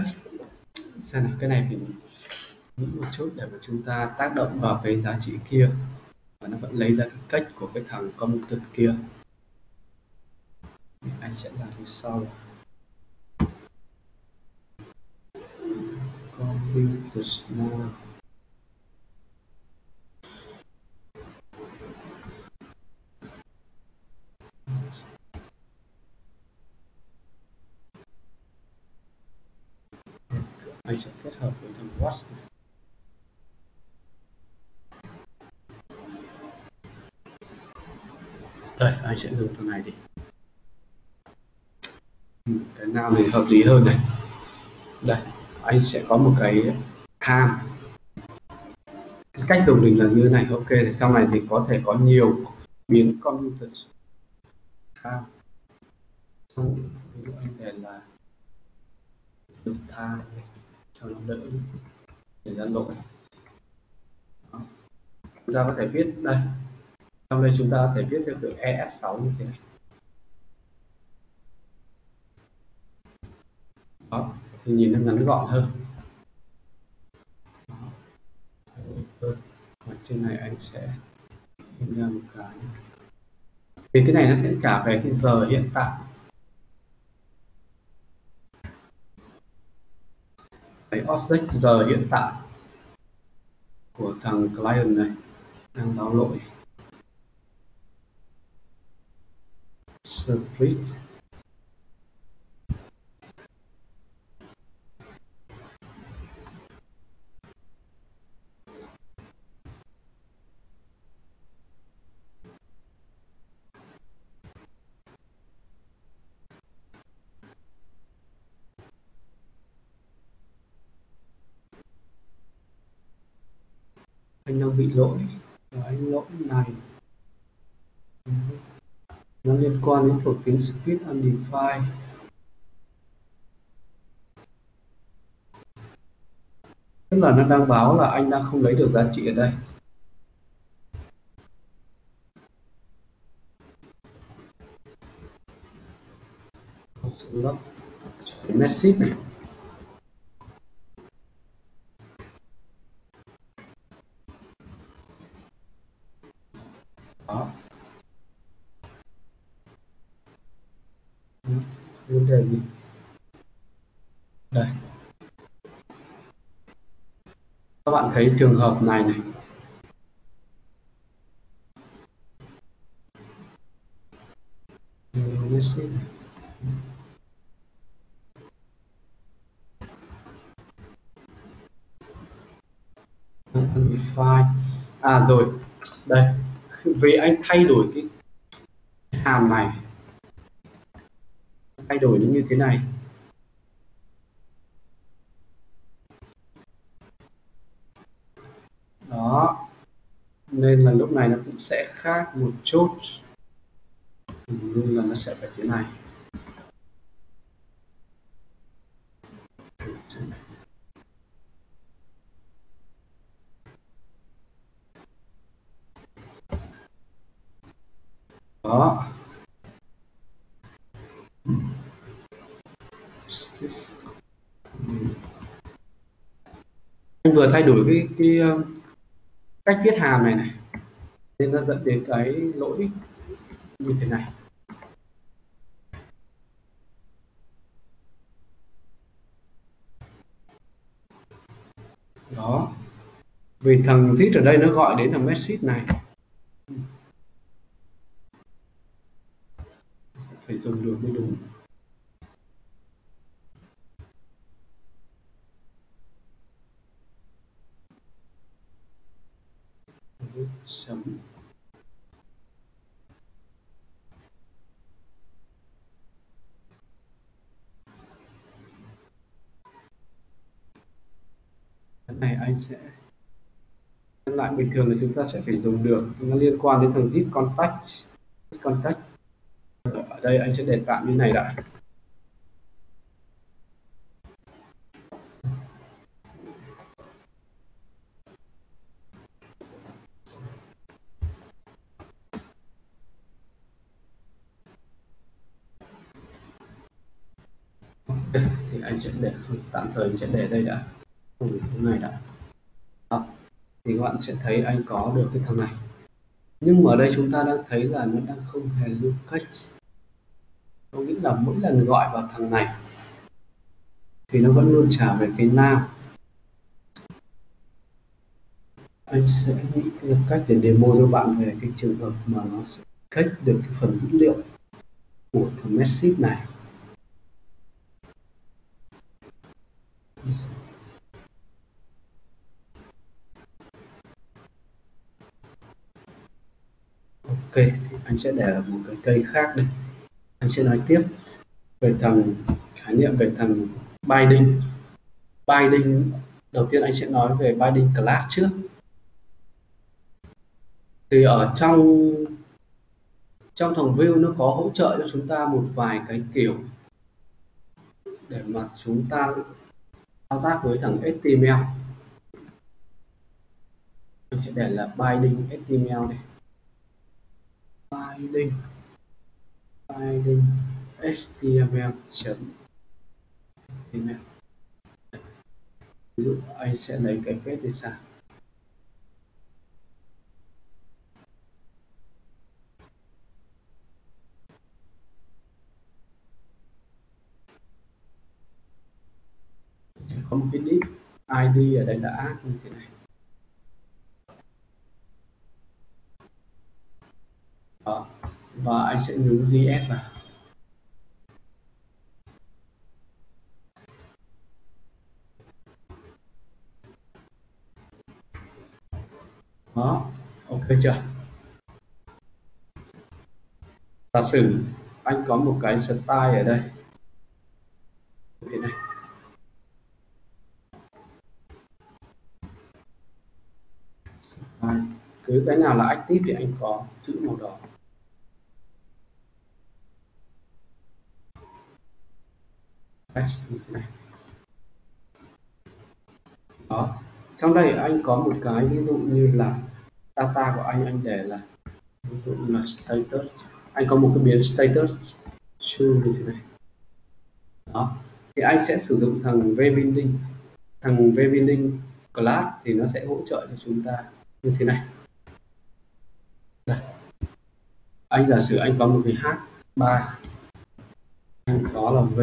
xem nào cái này mình nghĩ một chút để mà chúng ta tác động vào cái giá trị kia. Và nó vẫn lấy ra cái cách của cái thằng công thức kia. Anh sẽ làm như sau. Computer now sẽ kết hợp với thằng watch này. đây anh sẽ dùng thằng này đi cái nào thì hợp lý hơn này đây, anh sẽ có một cái tham cách dùng mình là như thế này, ok, thì sau này thì có thể có nhiều biến computer tham. ví dụ anh để là tham cho nó đỡ thời gian lỗi Đó. chúng ta có thể viết đây. Trong đây chúng ta có thể viết theo kiểu ES6 như thế này. Đó, thì nhìn nó ngắn gọn hơn. Và ở trên này anh sẽ hình ra một cái. Thì cái này nó sẽ trả về cái giờ hiện tại. Cái object giờ hiện tại của thằng client này đang báo lỗi split anh đang bị lỗi cái lỗi này nó thuộc tính speed undefined tức là nó đang báo là anh đang không lấy được giá trị ở đây. Sự message này đó vấn đề gì đây các bạn thấy trường hợp này này. File à rồi. Đây. Vì anh thay đổi cái hàm này, thay đổi nó như thế này đó nên là lúc này nó cũng sẽ khác một chút. Nhưng là nó sẽ phải thế này. Đó. Anh vừa thay đổi cái cái um, cách viết hàm này này nên nó dẫn đến cái lỗi như thế này. Đó. Vì thằng zit ở đây nó gọi đến thằng message này. Phải dùng được mới đúng. Sống cái này, anh sẽ lại bình thường là chúng ta sẽ phải dùng được. Nó liên quan đến thằng zip contact. Contact. Ở đây anh sẽ để tạm như này đã thì anh sẽ để tạm thời sẽ để đây đã. Ừ, không cái này đã. Đó. thì các bạn sẽ thấy anh có được cái thằng này. Nhưng mà ở đây chúng ta đang thấy là nó đang không hề lưu cách có nghĩa là mỗi lần gọi vào thằng này, thì nó vẫn luôn trả về cái nam. Anh sẽ nghĩ được cách để demo cho bạn về cái trường hợp mà nó sẽ cách được cái phần dữ liệu của thằng message này. Ok, thì anh sẽ để ở một cái cây khác đây. Anh sẽ nói tiếp về thằng, khái niệm về thằng binding. Binding, đầu tiên anh sẽ nói về binding class trước. Thì ở trong trong thằng view nó có hỗ trợ cho chúng ta một vài cái kiểu để mà chúng ta thao tác với thằng HTML mình sẽ để là binding HTML này. Binding binding html chấm html ví dụ anh sẽ lấy cái page để sao có một cái nick id ở đây đã như thế này. Đó. và anh sẽ nhấn gs vào. Đó. Ok chưa? Giả sử anh có một cái style ở đây. Như thế này Đấy cứ cái nào là active thì anh có chữ màu đỏ. Như thế này. Đó. Trong đây anh có một cái ví dụ như là data của anh anh để là ví dụ là status. Anh có một cái biến status true như thế này. Đó. Thì anh sẽ sử dụng thằng vbinding thằng vbinding class thì nó sẽ hỗ trợ cho chúng ta như thế này đây anh giả sử anh có một cái h 3 anh có là v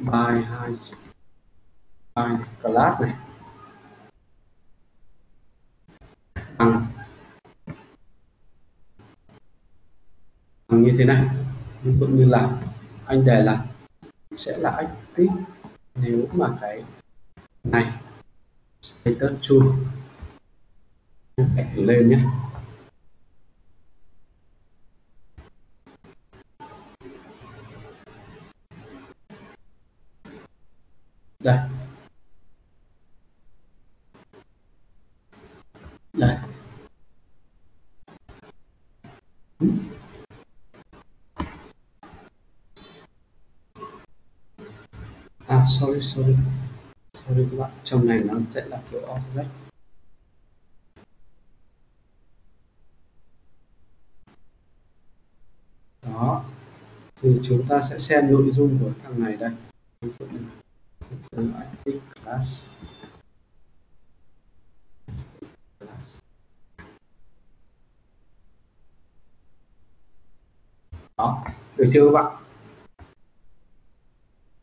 by hai by class này. Bằng. Bằng như thế này, ví dụ như là anh đề là sẽ là active nếu mà cái này, status true lên nhé. Đây. Đây. À sorry sorry. Sorry, các bạn. Trong này nó sẽ là kiểu object đó. Thì chúng ta sẽ xem nội dung của thằng này đây ví dụ như class đó được chưa các bạn?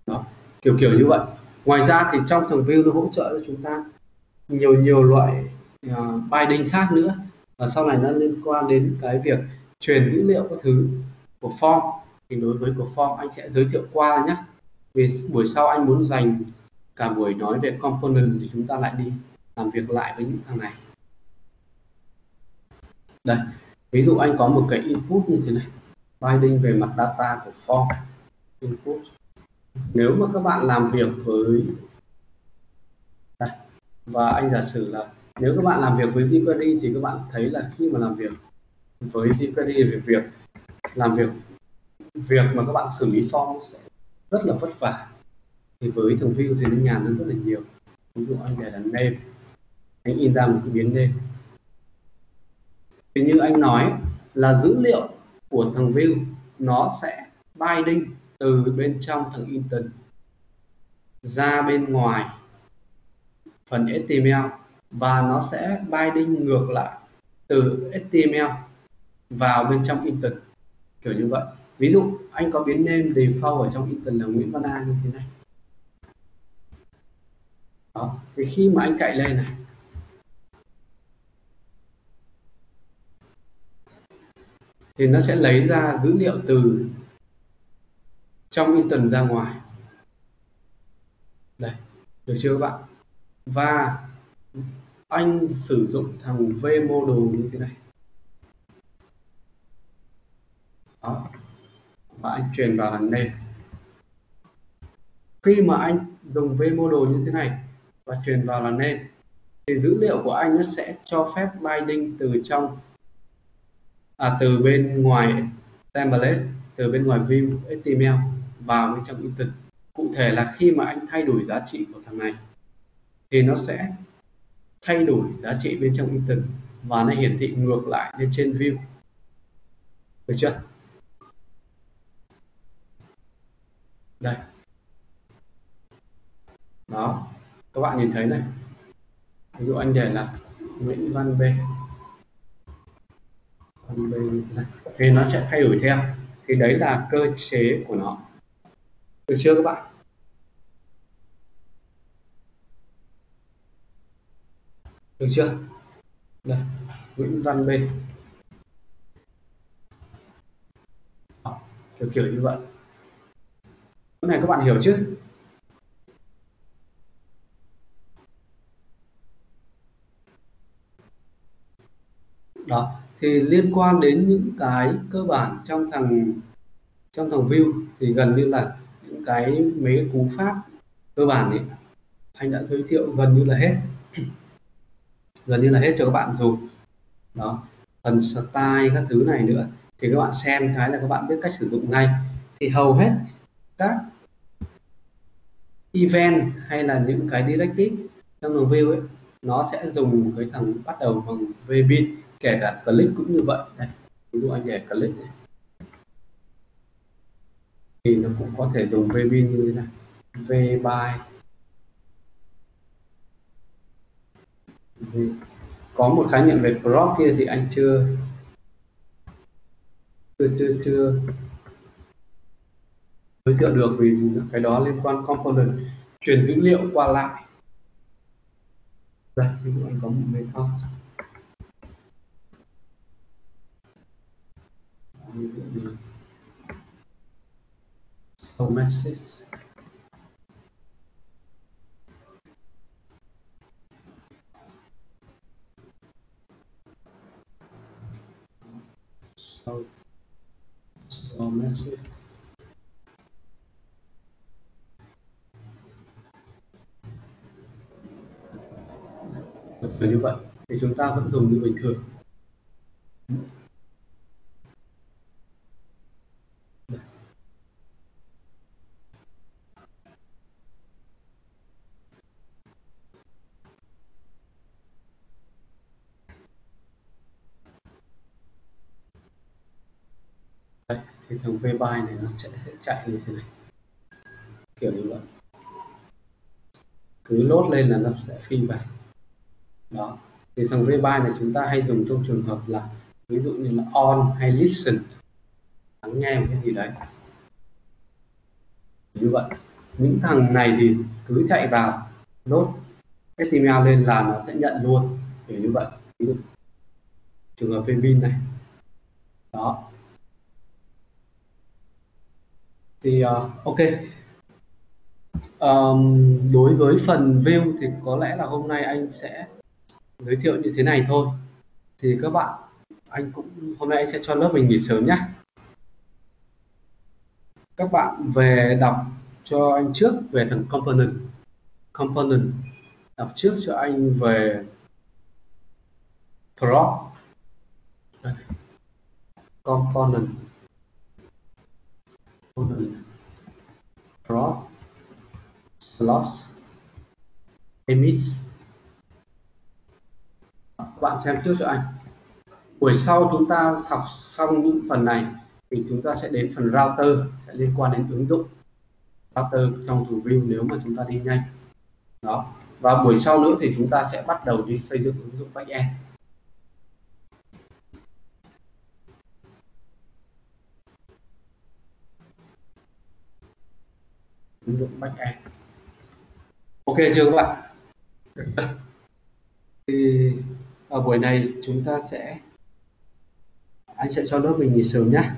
Đó kiểu kiểu như vậy. Ngoài ra thì trong thằng view nó hỗ trợ cho chúng ta nhiều nhiều loại uh, binding khác nữa. Và sau này nó liên quan đến cái việc truyền dữ liệu các thứ của form. Thì đối với của form anh sẽ giới thiệu qua nhé vì buổi sau anh muốn dành cả buổi nói về component thì chúng ta lại đi làm việc lại với những thằng này. Đây ví dụ anh có một cái input như thế này. Binding về mặt data của form input. Nếu mà các bạn làm việc với đây, và anh giả sử là nếu các bạn làm việc với jQuery thì các bạn thấy là khi mà làm việc với jQuery về việc làm việc việc mà các bạn xử lý form sẽ rất là vất vả. Thì với thằng view thì nó nhàn hơn rất là nhiều. Ví dụ anh để là name anh in ra một cái biến name thì như anh nói là dữ liệu của thằng view nó sẽ binding từ bên trong thằng intern ra bên ngoài phần HTML và nó sẽ binding ngược lại từ HTML vào bên trong intern kiểu như vậy ví dụ, anh có biến name default ở trong instance là Nguyễn Văn An như thế này. Đó, thì khi mà anh cậy lên này, thì nó sẽ lấy ra dữ liệu từ trong instance ra ngoài. Đây, được chưa các bạn? Và anh sử dụng thằng vmodel như thế này. Đó và anh truyền vào là nền khi mà anh dùng vmodel như thế này và truyền vào là nền thì dữ liệu của anh nó sẽ cho phép binding từ trong à, từ bên ngoài template từ bên ngoài view HTML vào bên trong intent cụ thể là khi mà anh thay đổi giá trị của thằng này thì nó sẽ thay đổi giá trị bên trong intent và nó hiển thị ngược lại lên trên view. Được chưa? Đây. Đó. Các bạn nhìn thấy này. Ví dụ anh để là Nguyễn Văn B. Văn B như thế này. Thì nó sẽ thay đổi theo. Thì đấy là cơ chế của nó. Được chưa các bạn? Được chưa? Đây. Nguyễn Văn B. Kiểu kiểu như vậy cái này các bạn hiểu chứ? Đó, thì liên quan đến những cái cơ bản trong thằng trong thằng view thì gần như là những cái mấy cái cú pháp cơ bản ấy, anh đã giới thiệu gần như là hết. Gần như là hết cho các bạn rồi. Đó, phần style các thứ này nữa thì các bạn xem cái là các bạn biết cách sử dụng ngay. Thì hầu hết các event hay là những cái directive trong đường view ấy, nó sẽ dùng cái thằng bắt đầu bằng vbin kể cả click cũng như vậy. Đây, ví dụ anh để click này. Thì nó cũng có thể dùng vbin như thế này. V by có một khái niệm về prop kia thì anh chưa chưa chưa chưa giới thiệu được vì cái đó liên quan component, truyền dữ liệu qua lại. Đây cũng anh có một method so message. So so message. Như vậy thì chúng ta vẫn dùng như bình thường. Đây, thì thằng v này nó sẽ, sẽ chạy như thế này. Kiểu như vậy. Cứ lốt lên là nó sẽ phi vào đó. Thì thằng rebind này chúng ta hay dùng trong trường hợp là ví dụ như là on hay listen lắng nghe một cái gì đấy. Như vậy những thằng này thì cứ chạy vào nốt HTML lên là nó sẽ nhận luôn kiểu như vậy. Ví dụ trường hợp pin này. Đó. Thì uh, ok. Um, đối với phần view thì có lẽ là hôm nay anh sẽ giới thiệu như thế này thôi. Thì các bạn anh cũng hôm nay anh sẽ cho lớp mình nghỉ sớm nhé. Các bạn về đọc cho anh trước về thằng component. Component đọc trước cho anh về prop. Component. Component. Prop. Slots, emits bạn xem trước cho anh. Buổi sau chúng ta học xong những phần này thì chúng ta sẽ đến phần router, sẽ liên quan đến ứng dụng router trong thủ view nếu mà chúng ta đi nhanh. Đó. Và buổi sau nữa thì chúng ta sẽ bắt đầu đi xây dựng ứng dụng backend. Ứng dụng backend. Ok chưa các bạn? Thì ở buổi này chúng ta sẽ anh sẽ cho lớp mình nghỉ sớm nhé.